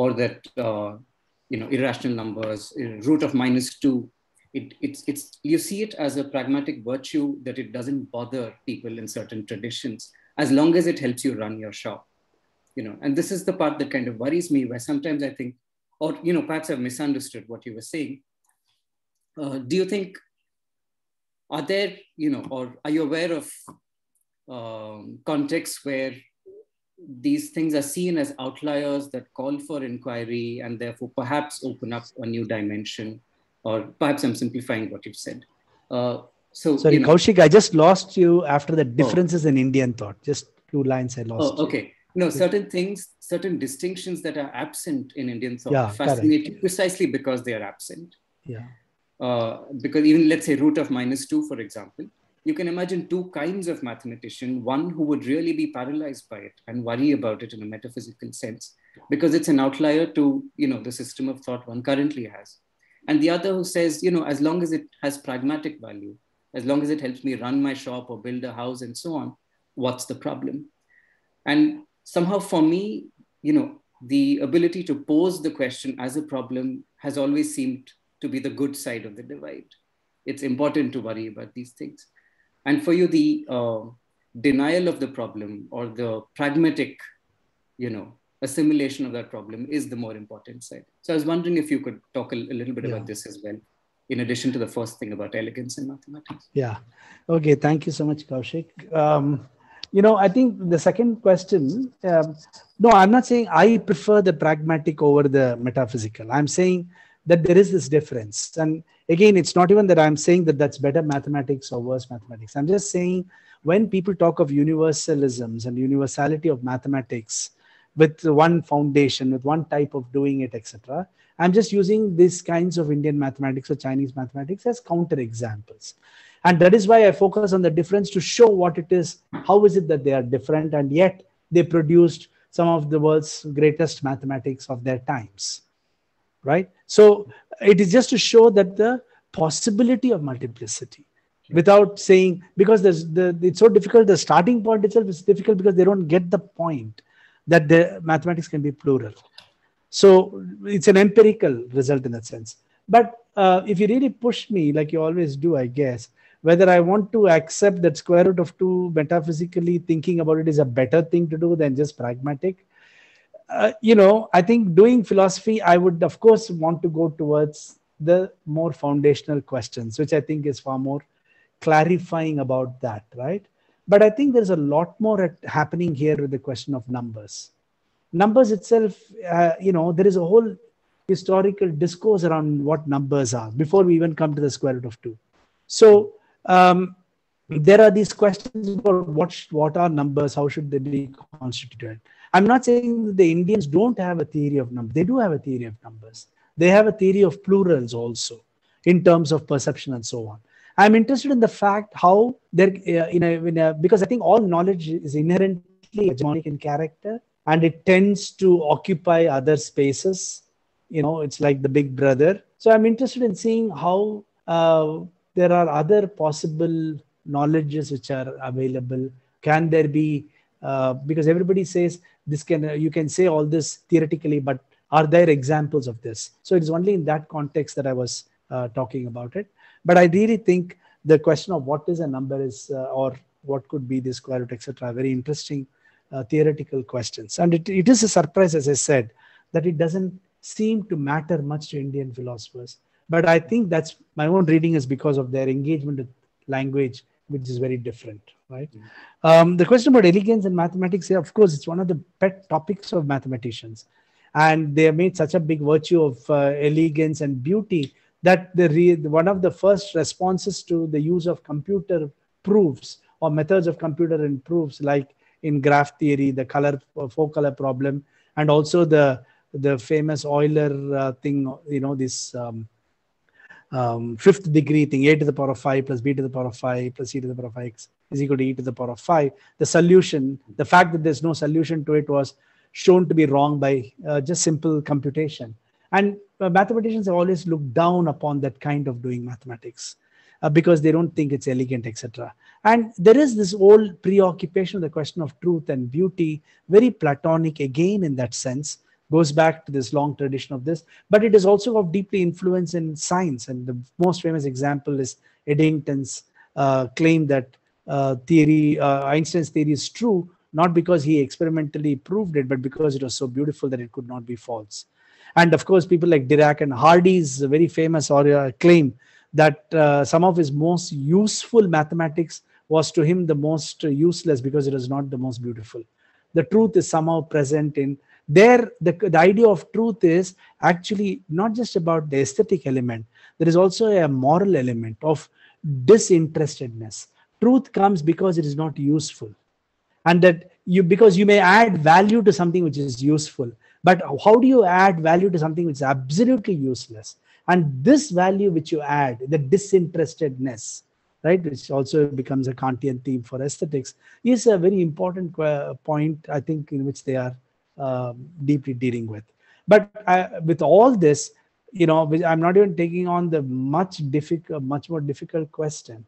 Or that, uh, you know, irrational numbers, uh, root of minus two, it, it's, it's, you see it as a pragmatic virtue that it doesn't bother people in certain traditions, as long as it helps you run your shop. You know, and this is the part that kind of worries me, where sometimes I think, or, you know, perhaps I've misunderstood what you were saying. Uh, do you think are there, you know, or are you aware of um, contexts where these things are seen as outliers that call for inquiry and therefore perhaps open up a new dimension? Or perhaps I'm simplifying what you've said. Uh, so, Sorry, you know, Kaushik, I just lost you after the differences in Indian thought. Just two lines I lost. Oh, okay. you know certain things certain distinctions that are absent in indian thought Yeah, fascinate you precisely because they are absent Yeah. uh, because even let's say root of minus 2 for example you can imagine two kinds of mathematician one who would really be paralyzed by it and worry about it in a metaphysical sense because it's an outlier to you know the system of thought one currently has. And the other who says you know as long as it has pragmatic value as long as it helps me run my shop or build a house and so on what's the problem? And somehow for me you know the ability to pose the question as a problem has always seemed to be the good side of the divide. It's important to worry about these things and for you the uh, denial of the problem or the pragmatic you know assimilation of that problem is the more important side so i was wondering if you could talk a, a little bit Yeah. about this as well in addition to the first thing about elegance in mathematics Yeah. Okay. Thank you so much, Kaushik. Um, you know, I think the second question. Um, no, I'm not saying I prefer the pragmatic over the metaphysical. I'm saying that there is this difference. And again, it's not even that I'm saying that that's better mathematics or worse mathematics. I'm just saying when people talk of universalisms and universality of mathematics with one foundation, with one type of doing it, etc. I'm just using these kinds of Indian mathematics or Chinese mathematics as counter examples. And that is why I focus on the difference to show what it is, how is it that they are different, and yet they produced some of the world's greatest mathematics of their times. Right? So it is just to show that the possibility of multiplicity without saying because there's the it's so difficult the starting point itself is difficult because they don't get the point that the mathematics can be plural so it's an empirical result in that sense but uh, if you really push me like you always do i guess whether i want to accept that square root of 2 metaphysically thinking about it is a better thing to do than just pragmatic uh, you know i think doing philosophy i would of course want to go towards the more foundational questions which i think is far more clarifying about that right? But i think there's a lot more at, happening here with the question of numbers. Numbers itself uh, you know there is a whole historical discourse around what numbers are before we even come to the square root of 2 so um, there are these questions about what what are numbers? How should they be constituted i'm not saying that the indians don't have a theory of numbers they do have a theory of numbers. They have a theory of plurals also in terms of perception and so on. I'm interested in the fact how there uh, in, a, in a because i think all knowledge is inherently hegemonic in character and it tends to occupy other spaces. You know it's like the big brother. So i'm interested in seeing how uh, there are other possible knowledges which are available. Can there be uh, because everybody says this can uh, you can say all this theoretically but are there examples of this? So it's only in that context that i was uh, talking about it. But i really think the question of what is a number is uh, or what could be the square root etc very interesting uh, theoretical questions. And it, it is a surprise as i said that it doesn't seem to matter much to indian philosophers. But i think that's my own reading is because of their engagement with language which is very different right? Um, the question about elegance in mathematics of course it's one of the pet topics of mathematicians. And they have made such a big virtue of uh, elegance and beauty that the re- one of the first responses to the use of computer proofs or methods of computer and proofs like in graph theory the color four color problem and also the the famous euler uh, thing you know this um, um, fifth degree thing a to the power of 5 plus b to the power of 5 plus c to the power of x is equal to e to the power of 5 the solution the fact that there's no solution to it was shown to be wrong by uh, just simple computation. And uh, mathematicians have always looked down upon that kind of doing mathematics uh, because they don't think it's elegant etc and there is this old preoccupation of the question of truth and beauty very platonic again in that sense goes back to this long tradition of this. But it is also of deeply influence in science. And the most famous example is eddington's uh, claim that theory uh, einstein's theory is true not because he experimentally proved it but because it was so beautiful that it could not be false. And of course people like dirac and hardy's very famous or uh, claim that uh, some of his most useful mathematics was to him the most useless because it was not the most beautiful. The truth is somehow present in there the, the idea of truth is actually not just about the aesthetic element there is also a moral element of disinterestedness truth comes because it is not useful. And that you because you may add value to something which is useful but how do you add value to something which is absolutely useless? And this value which you add the disinterestedness right which also becomes a kantian theme for aesthetics is a very important point i think in which they are uh, deeply dealing with. But uh, with all this you know i'm not even taking on the much difficult much more difficult question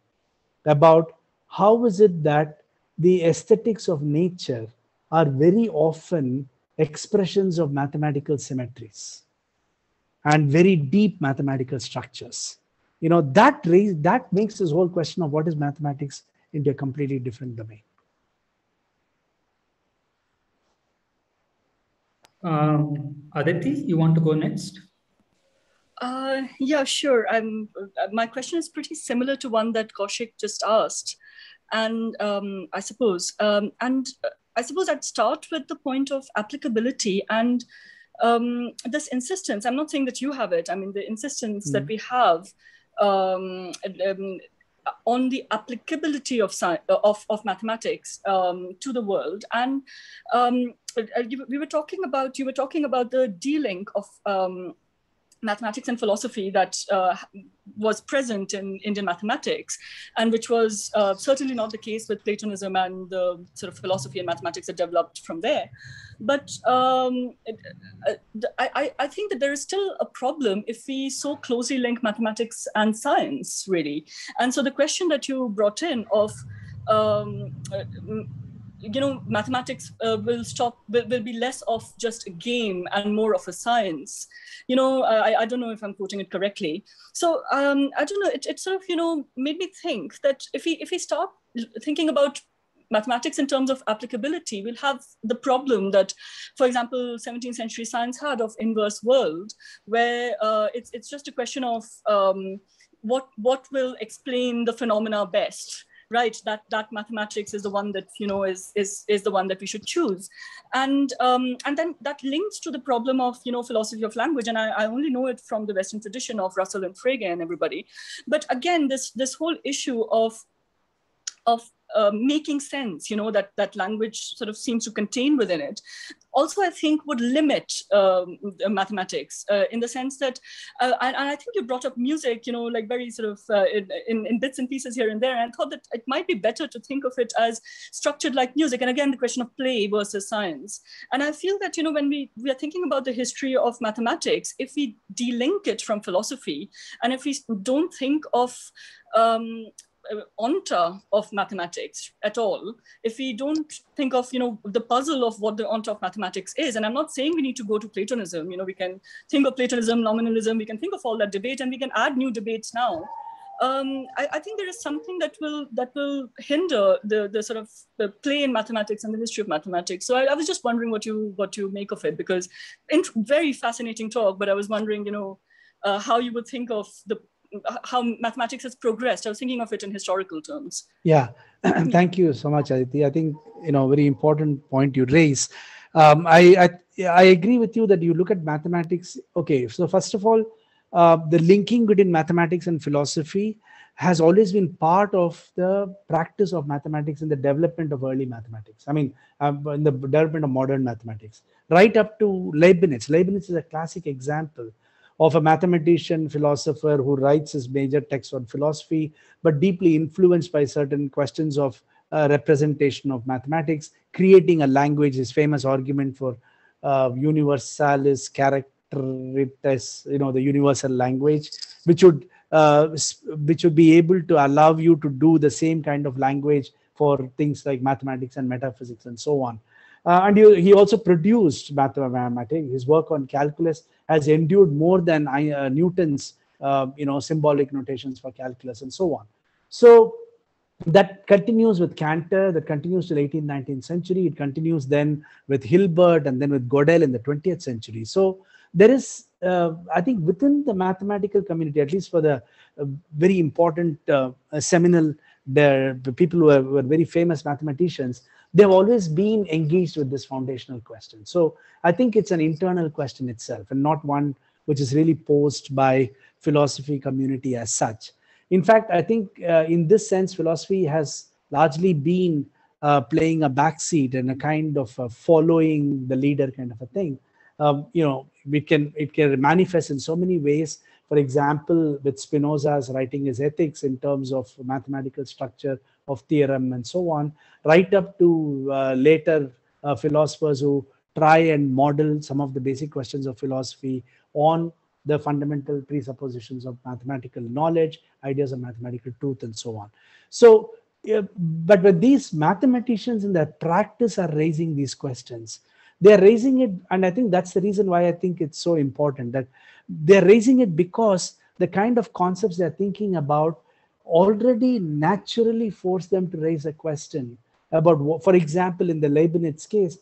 about how is it that the aesthetics of nature are very often expressions of mathematical symmetries and very deep mathematical structures you know that raise, that makes this whole question of what is mathematics into a completely different domain um, aditi you want to go next uh, yeah, sure. I'm, uh, my question is pretty similar to one that Kaushik just asked. And um, I suppose, um, and uh, I suppose I'd start with the point of applicability and um, this insistence. I'm not saying that you have it. I mean, the insistence mm. that we have um, um, on the applicability of science, of, of mathematics um, to the world. And um, uh, we were talking about you were talking about the delink of um, mathematics and philosophy that uh, was present in Indian mathematics, and which was uh, certainly not the case with Platonism and the sort of philosophy and mathematics that developed from there. But um, uh, I, I think that there is still a problem if we so closely link mathematics and science, really. And so the question that you brought in of um, you know mathematics uh, will stop will, will be less of just a game and more of a science. You know I, I don't know if i'm quoting it correctly. So um, i don't know it, it sort of you know made me think that if we if we start thinking about mathematics in terms of applicability we'll have the problem that for example 17th century science had of inverse world where uh, it's, it's just a question of um, what what will explain the phenomena best right that that mathematics is the one that you know is is is the one that we should choose. And um, and then that links to the problem of you know philosophy of language. And I, I only know it from the western tradition of russell and frege and everybody. But again this this whole issue of of uh, making sense, you know, that, that language sort of seems to contain within it, also I think would limit um, mathematics uh, in the sense that, uh, and, and, I think you brought up music, you know, like very sort of uh, in, in, in, bits and pieces here and there. And I thought that it might be better to think of it as structured like music. And again, the question of play versus science. And I feel that, you know, when we, we are thinking about the history of mathematics, if we delink it from philosophy, and if we don't think of um, uh, onta of mathematics at all if we don't think of you know the puzzle of what the onta of mathematics is and i'm not saying we need to go to platonism you know we can think of platonism nominalism we can think of all that debate and we can add new debates now um, I, I, think there is something that will that will hinder the the sort of the play in mathematics and the history of mathematics. So I, I was just wondering what you what you make of it because in, very fascinating talk. But I was wondering, you know, uh, how you would think of the how mathematics has progressed. I was thinking of it in historical terms. Yeah, thank you so much, Aditi. I think you know very important point you raise. Um, I, I, I agree with you that you look at mathematics. Okay, so first of all, uh, the linking between mathematics and philosophy has always been part of the practice of mathematics in the development of early mathematics. I mean, um, in the development of modern mathematics, right up to Leibniz. Leibniz is a classic example of a mathematician, philosopher who writes his major text on philosophy, but deeply influenced by certain questions of uh, representation of mathematics, creating a language, his famous argument for uh, universalis characteritas, you know, the universal language, which would uh, which would be able to allow you to do the same kind of language for things like mathematics and metaphysics and so on. Uh, and he, he also produced mathematics. His work on calculus has endured more than uh, Newton's, uh, you know, symbolic notations for calculus and so on. So that continues with Cantor, that continues till 18th, 19th century. It continues then with Hilbert and then with Gödel in the 20th century. So there is, uh, I think, within the mathematical community, at least for the uh, very important uh, seminal the, people who are, were very famous mathematicians, they've always been engaged with this foundational question. So I think it's an internal question itself and not one which is really posed by philosophy community as such. In fact, I think uh, in this sense, philosophy has largely been uh, playing a backseat and a kind of uh, following the leader kind of a thing. Um, you know, it can it can manifest in so many ways. For example, with Spinoza's writing his ethics in terms of mathematical structure of theorem and so on, right up to uh, later uh, philosophers who try and model some of the basic questions of philosophy on the fundamental presuppositions of mathematical knowledge, ideas of mathematical truth, and so on. So, uh, but when these mathematicians in their practice are raising these questions, they're raising it, and I think that's the reason why I think it's so important that they're raising it because the kind of concepts they're thinking about already naturally force them to raise a question about, for example, in the Leibniz case,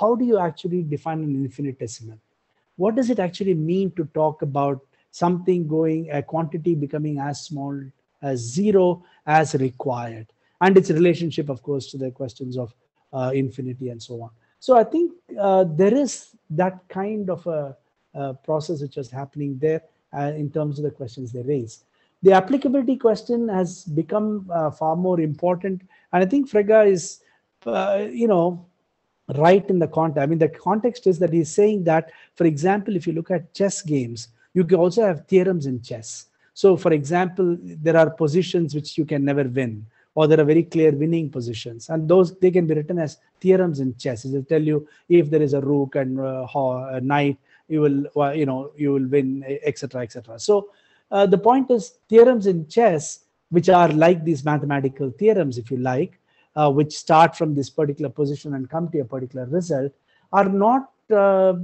how do you actually define an infinitesimal? What does it actually mean to talk about something going, a quantity becoming as small as zero as required? And its relationship, of course, to the questions of uh, infinity and so on. So I think uh, there is that kind of a, a, process which is happening there uh, in terms of the questions they raise. The applicability question has become uh, far more important. And I think Frege is, uh, you know, right in the context. I mean, the context is that he's saying that, for example, if you look at chess games, you can also have theorems in chess. So, for example, there are positions which you can never win, or there are very clear winning positions, and those they can be written as theorems in chess. It will tell you if there is a rook and uh, a knight, you will, you know, you will win, etc., etc. So, uh, the point is theorems in chess, which are like these mathematical theorems, if you like, uh, which start from this particular position and come to a particular result are not uh,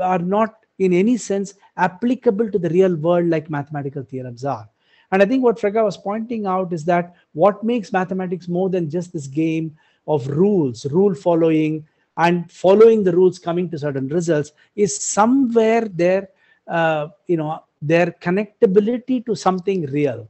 are not in any sense applicable to the real world like mathematical theorems are. And i think what frege was pointing out is that what makes mathematics more than just this game of rules rule following and following the rules coming to certain results is somewhere there uh, you know their connectability to something real.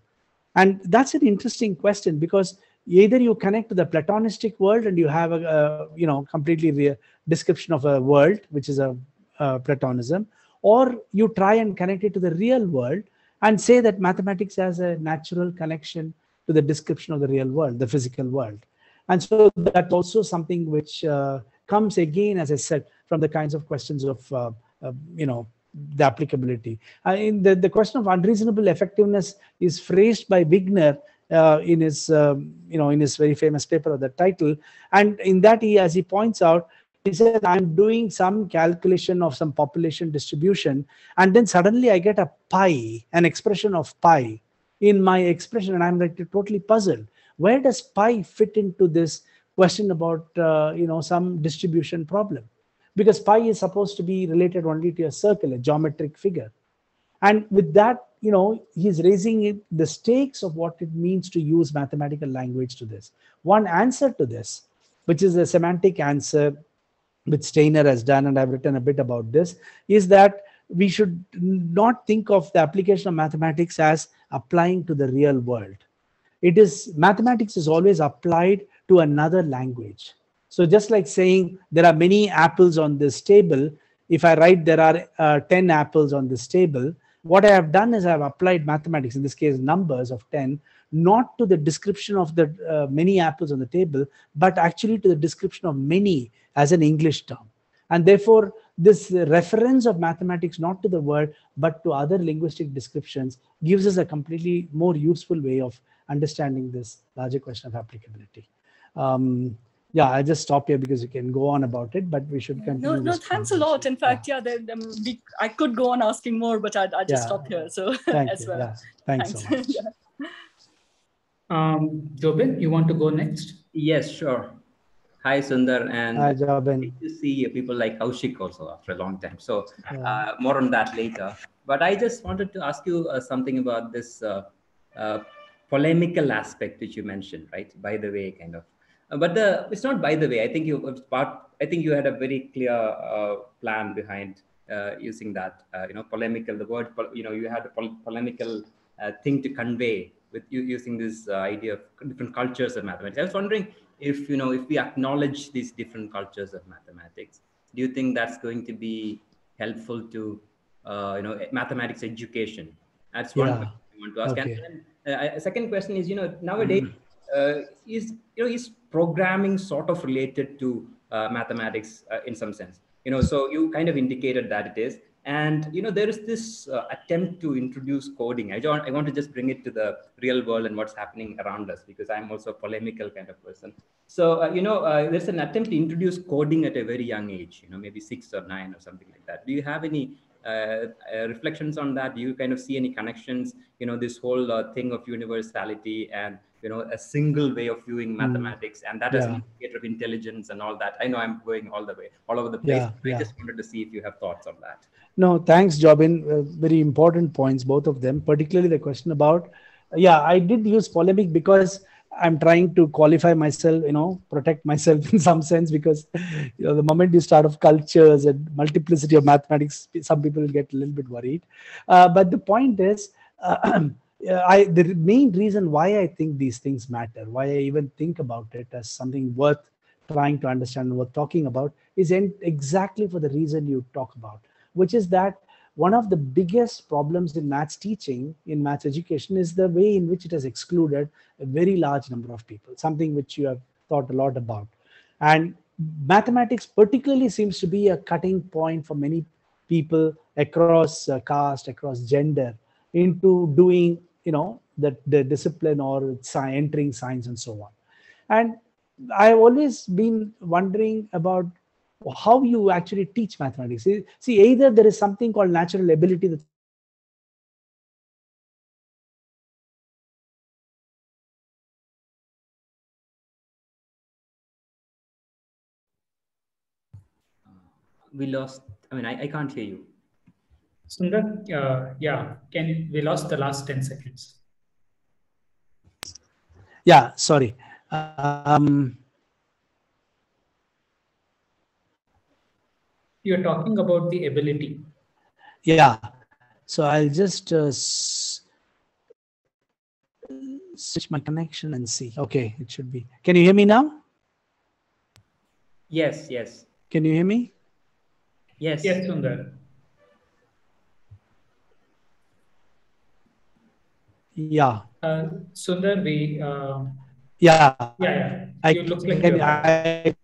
And that's an interesting question because either you connect to the platonistic world and you have a, a you know completely real description of a world which is a, a, platonism or you try and connect it to the real world and say that mathematics has a natural connection to the description of the real world the physical world. And so that's also something which uh, comes again as i said from the kinds of questions of uh, uh, you know the applicability. Uh, in the, the question of unreasonable effectiveness is phrased by Wigner uh, in his um, you know in his very famous paper of the title. And in that he as he points out he said i'm doing some calculation of some population distribution and then suddenly i get a pi an expression of pi in my expression and i'm like totally puzzled. Where does pi fit into this question about uh, you know some distribution problem because pi is supposed to be related only to a circle a geometric figure. And with that you know he's raising it, the stakes of what it means to use mathematical language to this. One answer to this which is a semantic answer which steiner has done and i've written a bit about this is that we should not think of the application of mathematics as applying to the real world. It is mathematics is always applied to another language so just like saying there are many apples on this table if i write there are uh, 10 apples on this table what I have done is I have applied mathematics, in this case, numbers of 10, not to the description of the uh, many apples on the table, but actually to the description of many as an English term. And therefore, this reference of mathematics not to the word, but to other linguistic descriptions gives us a completely more useful way of understanding this larger question of applicability. Um, yeah, I just stop here because you can go on about it, but we should continue. No, no, thanks a lot. In fact, yeah, yeah um, we, I could go on asking more, but I'd, I'd just yeah. stop here. So as you. well. Yeah. Thanks, thanks. so much. yeah. um, Jobin, you want to go next? Yes, sure. Hi, Sundar, and Hi, Jobin. to see people like Kaushik also after a long time. So uh, more on that later. But I just wanted to ask you uh, something about this uh, uh polemical aspect which you mentioned, right? By the way, kind of but the it's not by the way. I think you part. I think you had a very clear uh, plan behind uh, using that. Uh, you know, polemical. The word. You know, you had a pol- polemical uh, thing to convey with you using this uh, idea of different cultures of mathematics. I was wondering if you know if we acknowledge these different cultures of mathematics, do you think that's going to be helpful to you know mathematics education? That's one yeah. I want to ask. Okay. And then, second question is, you know, nowadays. Mm uh, is you know is programming sort of related to uh, mathematics uh, in some sense? You know, so you kind of indicated that it is, and you know there is this uh, attempt to introduce coding. I want I want to just bring it to the real world and what's happening around us because I'm also a polemical kind of person. So uh, you know there's an attempt to introduce coding at a very young age. You know, maybe six or nine or something like that. Do you have any uh, uh, reflections on that? Do you kind of see any connections? You know, this whole uh, thing of universality and you know a single way of viewing mathematics, and that yeah. as an indicator of intelligence and all that. I know I'm going all the way, all over the place. Yeah, yeah. I just wanted to see if you have thoughts on that. No, thanks, Jobin. Uh, very important points, both of them. Particularly the question about, yeah, I did use polemic because I'm trying to qualify myself, you know, protect myself in some sense because, you know, the moment you start of cultures and multiplicity of mathematics, some people get a little bit worried. Uh, but the point is, uh, I the main reason why I think these things matter, why I even think about it as something worth trying to understand and worth talking about, is in exactly for the reason you talk about, which is that one of the biggest problems in maths teaching, in maths education, is the way in which it has excluded a very large number of people, something which you have thought a lot about. And mathematics particularly seems to be a cutting point for many people across uh, caste, across gender, into doing, you know, the, the discipline or entering science and so on. And I've always been wondering about how you actually teach mathematics. See, either there is something called natural ability that we lost i mean i, I can't hear you sundar uh, yeah can we lost the last 10 seconds yeah sorry um you're talking about the ability. Yeah. So I'll just uh, switch my connection and see. Okay, it should be. Can you hear me now? Yes, yes. Can you hear me? Yes. Yes, Sundar. Yeah. Uh, Sundar, we. Uh, yeah. Yeah, yeah. I, you look like can, I,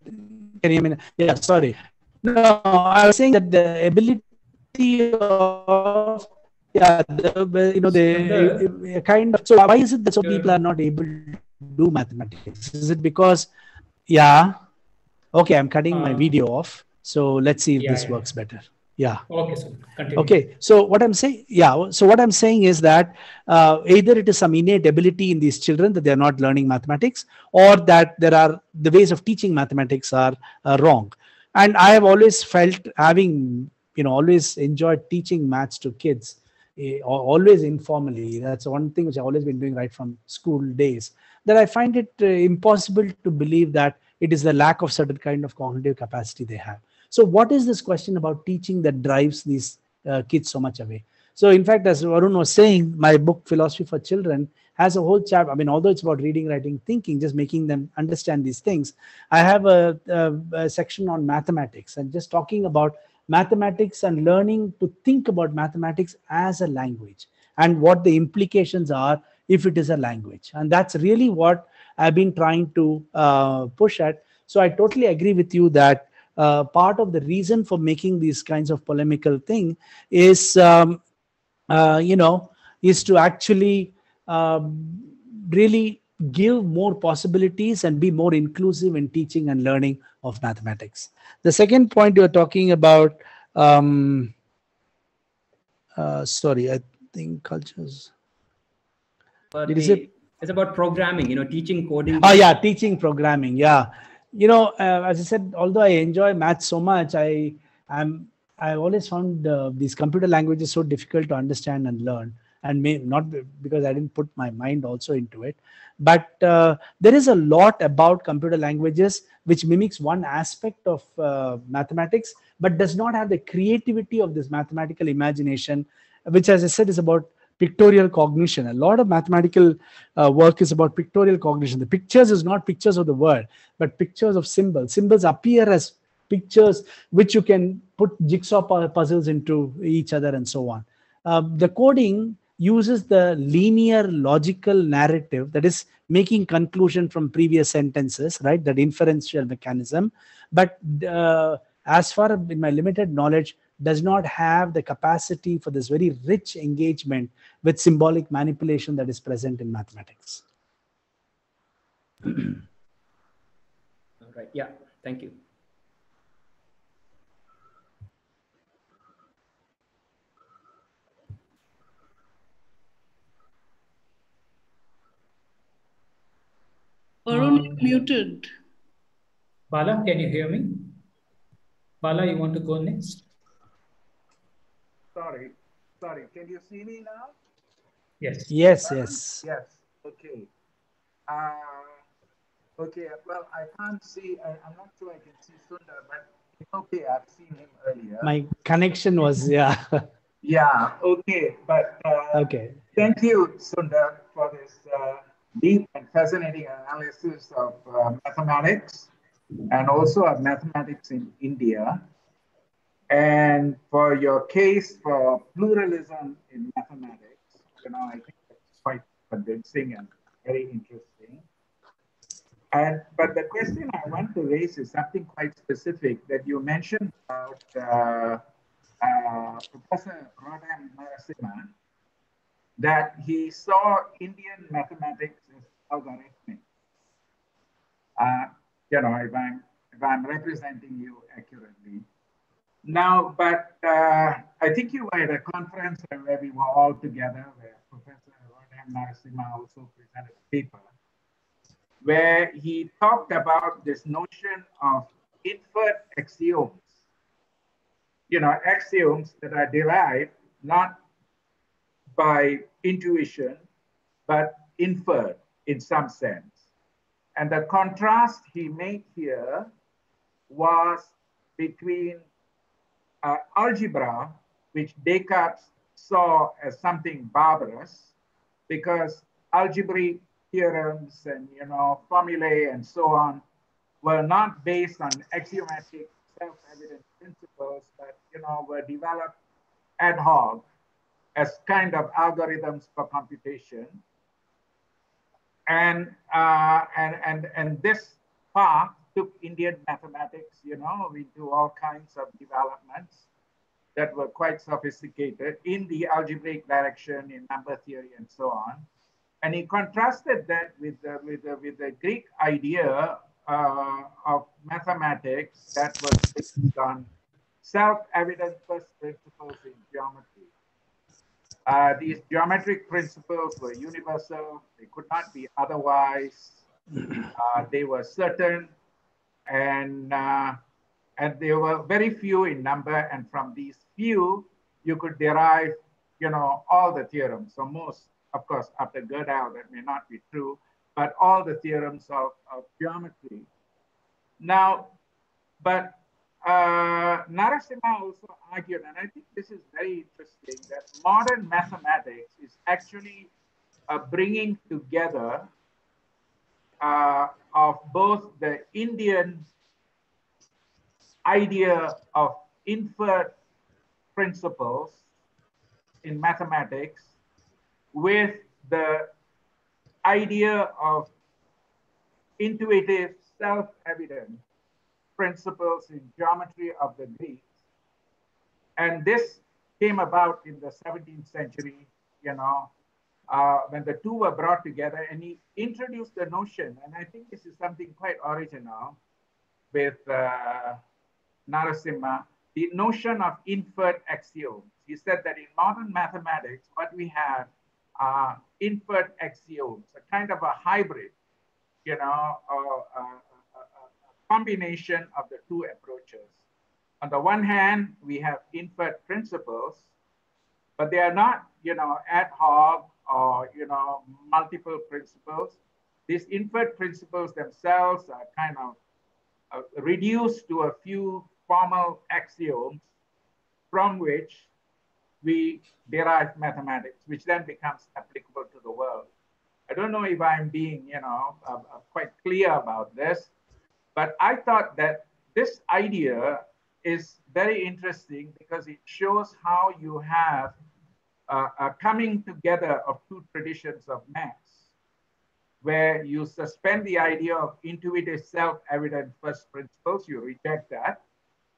can you hear me? Yeah, sorry. No, I was saying that the ability of yeah, the, you know, the kind of. So why is it that so people are not able to do mathematics? Is it because, yeah, okay, I'm cutting uh, my video off. So let's see if yeah, this yeah. works better. Yeah. Okay, so continue. Okay, so what I'm saying, yeah, so what I'm saying is that uh, either it is some innate ability in these children that they're not learning mathematics, or that there are the ways of teaching mathematics are uh, wrong. And i have always felt having you know always enjoyed teaching maths to kids eh, always informally. That's one thing which i've always been doing right from school days that i find it uh, impossible to believe that it is the lack of certain kind of cognitive capacity they have so what is this question about teaching that drives these uh, kids so much away so in fact as varun was saying my book philosophy for children has a whole chapter. I mean, although it's about reading, writing, thinking, just making them understand these things. I have a, a, a section on mathematics and just talking about mathematics and learning to think about mathematics as a language and what the implications are if it is a language. And that's really what I've been trying to uh, push at. So I totally agree with you that uh, part of the reason for making these kinds of polemical thing is, um, uh, you know, is to actually um, really give more possibilities and be more inclusive in teaching and learning of mathematics. The second point you're talking about, um, uh, sorry, I think cultures. But it, it's about programming, you know, teaching coding. Oh yeah, teaching programming. Yeah, you know, uh, as I said, although I enjoy math so much, I am I always found uh, these computer languages so difficult to understand and learn and may not because I didn't put my mind also into it. But uh, there is a lot about computer languages which mimics one aspect of uh, mathematics, but does not have the creativity of this mathematical imagination, which, as I said, is about pictorial cognition. A lot of mathematical uh, work is about pictorial cognition. The pictures is not pictures of the world, but pictures of symbols. Symbols appear as pictures which you can put jigsaw puzzles into each other and so on. Uh, the coding uses the linear logical narrative that is making conclusion from previous sentences right that inferential mechanism but uh, as far in my limited knowledge does not have the capacity for this very rich engagement with symbolic manipulation that is present in mathematics all right yeah thank you Varun, um, muted. Bala, can you hear me? Bala, you want to go next? Sorry, sorry. Can you see me now? Yes. Yes, yes. Yes. Okay. Uh, okay. Well, I can't see. I, am not sure I can see Sundar, but it's okay. I've seen him earlier. My connection was yeah. yeah. Okay. But uh, okay. Thank you, Sundar, for this. Uh, deep and fascinating analysis of uh, mathematics and also of mathematics in India. And for your case for pluralism in mathematics, you know, I think it's quite convincing and very interesting. And but the question I want to raise is something quite specific that you mentioned about uh, uh, Professor Roddam Narasimha, that he saw Indian mathematics as algorithmic. Uh, you know, if I'm if I'm representing you accurately. Now, but uh, I think you were at a conference where we were all together, where Professor Roddam Narasimha also presented a paper, where he talked about this notion of inferred axioms. You know, axioms that are derived not by intuition, but inferred in some sense. And the contrast he made here was between uh, algebra, which Descartes saw as something barbarous, because algebraic theorems and you know formulae and so on were not based on axiomatic self-evident principles, but you know were developed ad hoc as kind of algorithms for computation. And, uh, and, and, and this path took Indian mathematics, you know, into all kinds of developments that were quite sophisticated in the algebraic direction, in number theory, and so on. And he contrasted that with the, with the, with the Greek idea uh, of mathematics that was based on self-evident first principles in geometry. Uh, these geometric principles were universal. They could not be otherwise. Uh, they were certain, and uh, and they were very few in number. And from these few, you could derive, you know, all the theorems. So most, of course, after Gödel, that may not be true, but all the theorems of, of geometry. Now, but uh, Narasimha also argued, and I think this is very interesting, that modern mathematics is actually uh, bringing together uh, of both the Indian idea of inferred principles in mathematics with the idea of intuitive self-evident principles in geometry of the Greeks. And this came about in the 17th century, you know, uh, when the two were brought together and he introduced the notion, and I think this is something quite original with uh, Narasimha, the notion of inferred axioms. He said that in modern mathematics, what we have are inferred axioms, a kind of a hybrid, you know, uh, combination of the two approaches. On the one hand, we have inferred principles, but they are not, you know, ad hoc or, you know, multiple principles. These inferred principles themselves are kind of uh, reduced to a few formal axioms from which we derive mathematics, which then becomes applicable to the world. I don't know if I'm being, you know, uh, uh, quite clear about this, but I thought that this idea is very interesting because it shows how you have uh, a coming together of two traditions of maths, where you suspend the idea of intuitive self-evident first principles, you reject that,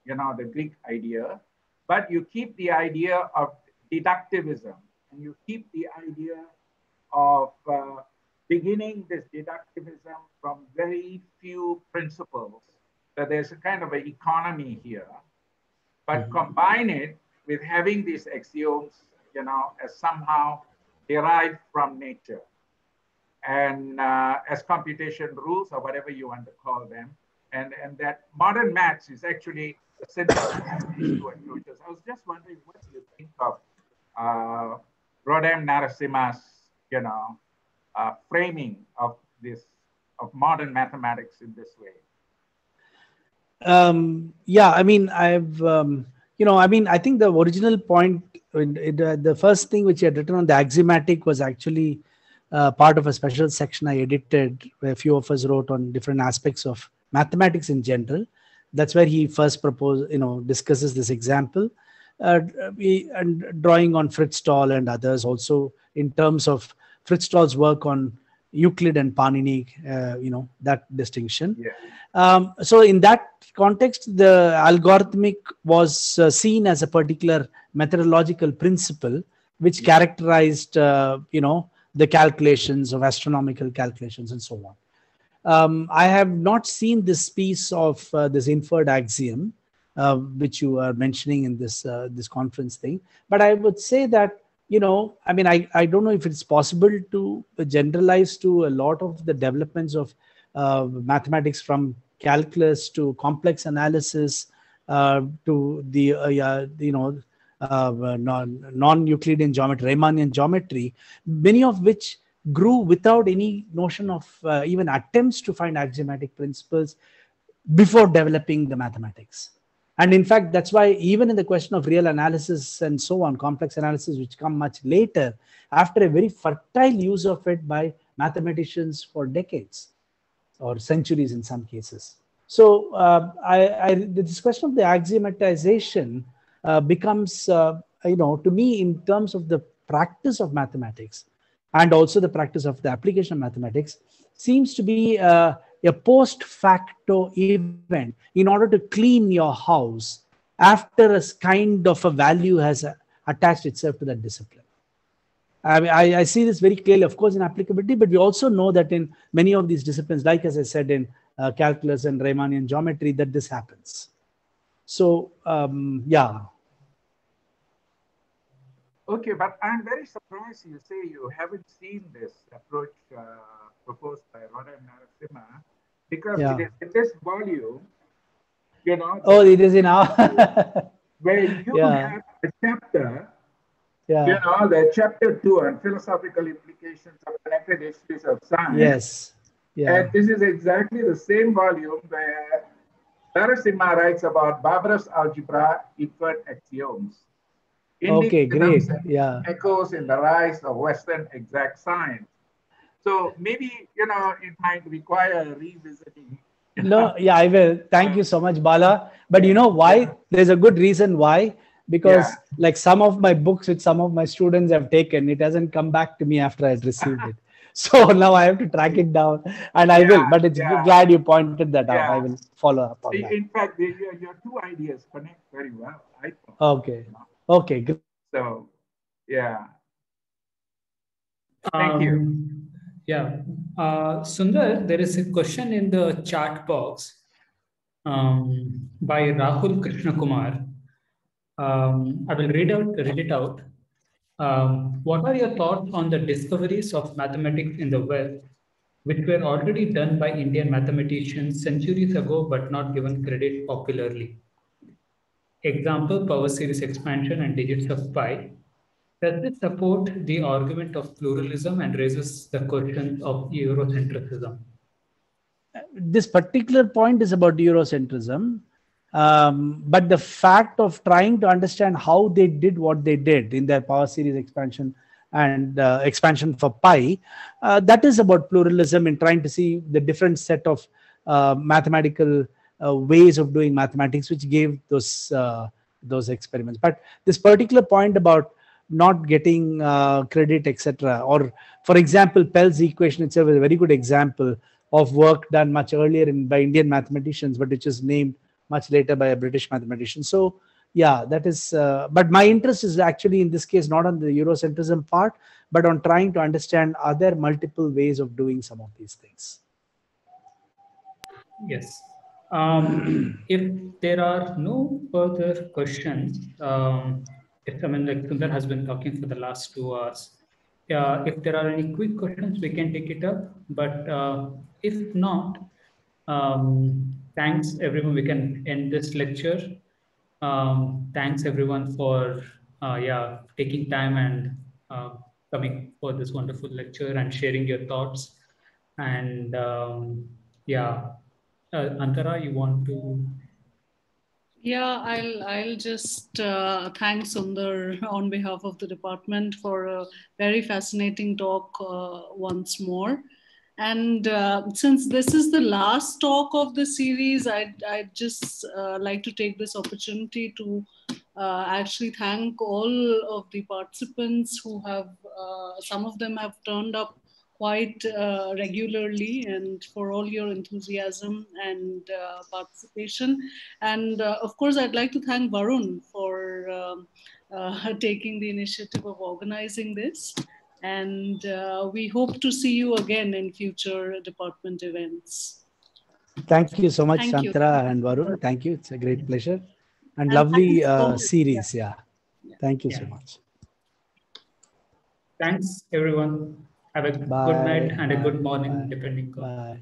you know, the Greek idea, but you keep the idea of deductivism, and you keep the idea of uh, beginning this deductivism from very few principles, that there's a kind of an economy here, but mm-hmm. combine it with having these axioms, you know, as somehow derived from nature and uh, as computation rules or whatever you want to call them. And, and that modern maths is actually a synthesis approaches. I was just wondering what you think of uh, Roddam Narasimha's, you know, uh, framing of this, of modern mathematics in this way? Um, yeah, I mean, I've, um, you know, I mean, I think the original point, uh, the first thing which he had written on the axiomatic was actually uh, part of a special section I edited, where a few of us wrote on different aspects of mathematics in general. That's where he first proposed, you know, discusses this example, uh, and drawing on Frits Staal and others also in terms of Frits Staal's work on Euclid and Panini, uh, you know, that distinction. Yeah. Um, so in that context, the algorithmic was uh, seen as a particular methodological principle which yeah. characterized, uh, you know, the calculations of astronomical calculations and so on. Um, I have not seen this piece of uh, this inferred axiom, uh, which you are mentioning in this uh, this conference thing, but I would say that you know, I mean, I, I don't know if it's possible to generalize to a lot of the developments of uh, mathematics from calculus to complex analysis uh, to the, uh, you know, uh, non-Euclidean geometry, Riemannian geometry, many of which grew without any notion of uh, even attempts to find axiomatic principles before developing the mathematics and in fact that's why even in the question of real analysis and so on complex analysis which come much later after a very fertile use of it by mathematicians for decades or centuries in some cases. So uh, I, I, this question of the axiomatization uh, becomes uh, you know to me in terms of the practice of mathematics and also the practice of the application of mathematics seems to be uh, a post facto event in order to clean your house after a kind of a value has attached itself to that discipline. I, mean, I, I, see this very clearly, of course, in applicability, but we also know that in many of these disciplines, like as I said in uh, calculus and Riemannian geometry, that this happens. So, um, yeah. Okay, but I'm very surprised you say you haven't seen this approach uh, proposed by Roddam Narasimha because yeah. it is in this volume, you know. Oh, it is in our. where you yeah. have a chapter, yeah. you know, the chapter two on philosophical implications of connected histories of science. Yes. Yeah. And this is exactly the same volume where Narasimha writes about Barbarous algebra, inferred axioms. Okay, great. Yeah. Echoes in the rise of Western exact science. So maybe, you know, it might require revisiting. No, yeah, I will. Thank you so much, Bala. But you know why? Yeah. There's a good reason why. Because yeah. like some of my books which some of my students have taken, it hasn't come back to me after I've received it. So now I have to track it down, and I yeah, will. But it's yeah. glad you pointed that out. I will follow up on in, that. In fact, your, your two ideas connect very well. I. Okay. Okay. Good. So, yeah. Thank um, you. Yeah. Uh, Sundar, there is a question in the chat box um, by Rahul Krishnakumar. Um, I will read out read it out. Um, what are your thoughts on the discoveries of mathematics in the West, which were already done by Indian mathematicians centuries ago, but not given credit popularly? Example, power series expansion and digits of pi, does this support the argument of pluralism and raises the question of Eurocentrism? This particular point is about Eurocentrism. Um, but the fact of trying to understand how they did what they did in their power series expansion and uh, expansion for pi, uh, that is about pluralism in trying to see the different set of uh, mathematical uh, ways of doing mathematics, which gave those uh, those experiments. But this particular point about not getting uh, credit, etc. Or, for example, Pell's equation itself is a very good example of work done much earlier in, by Indian mathematicians, but which is named much later by a British mathematician. So, yeah, that is. Uh, but my interest is actually in this case not on the Eurocentrism part, but on trying to understand are there multiple ways of doing some of these things. Yes. Um, if there are no further questions, um, I mean, like Sundar has been talking for the last two hours, uh, if there are any quick questions, we can take it up. But uh, if not, um, thanks everyone. We can end this lecture. Um, thanks everyone for uh, yeah taking time and uh, coming for this wonderful lecture and sharing your thoughts. And um, yeah, uh, Antara, you want to? Yeah, I'll I'll just uh, thank Sundar on behalf of the department for a very fascinating talk uh, once more. And uh, since this is the last talk of the series, I'd, I'd just uh, like to take this opportunity to uh, actually thank all of the participants who have, uh, some of them have turned up quite uh, regularly and for all your enthusiasm and uh, participation. And uh, of course, I'd like to thank Varun for um, uh, taking the initiative of organizing this. And uh, we hope to see you again in future department events. Thank you so much, Thank you. And Varun. Thank you. It's a great pleasure. And, And lovely thanks so uh, series. Yeah. Yeah. Thank you so much. Thanks everyone. Have a Bye. good night and a good morning, Bye. depending on. Bye.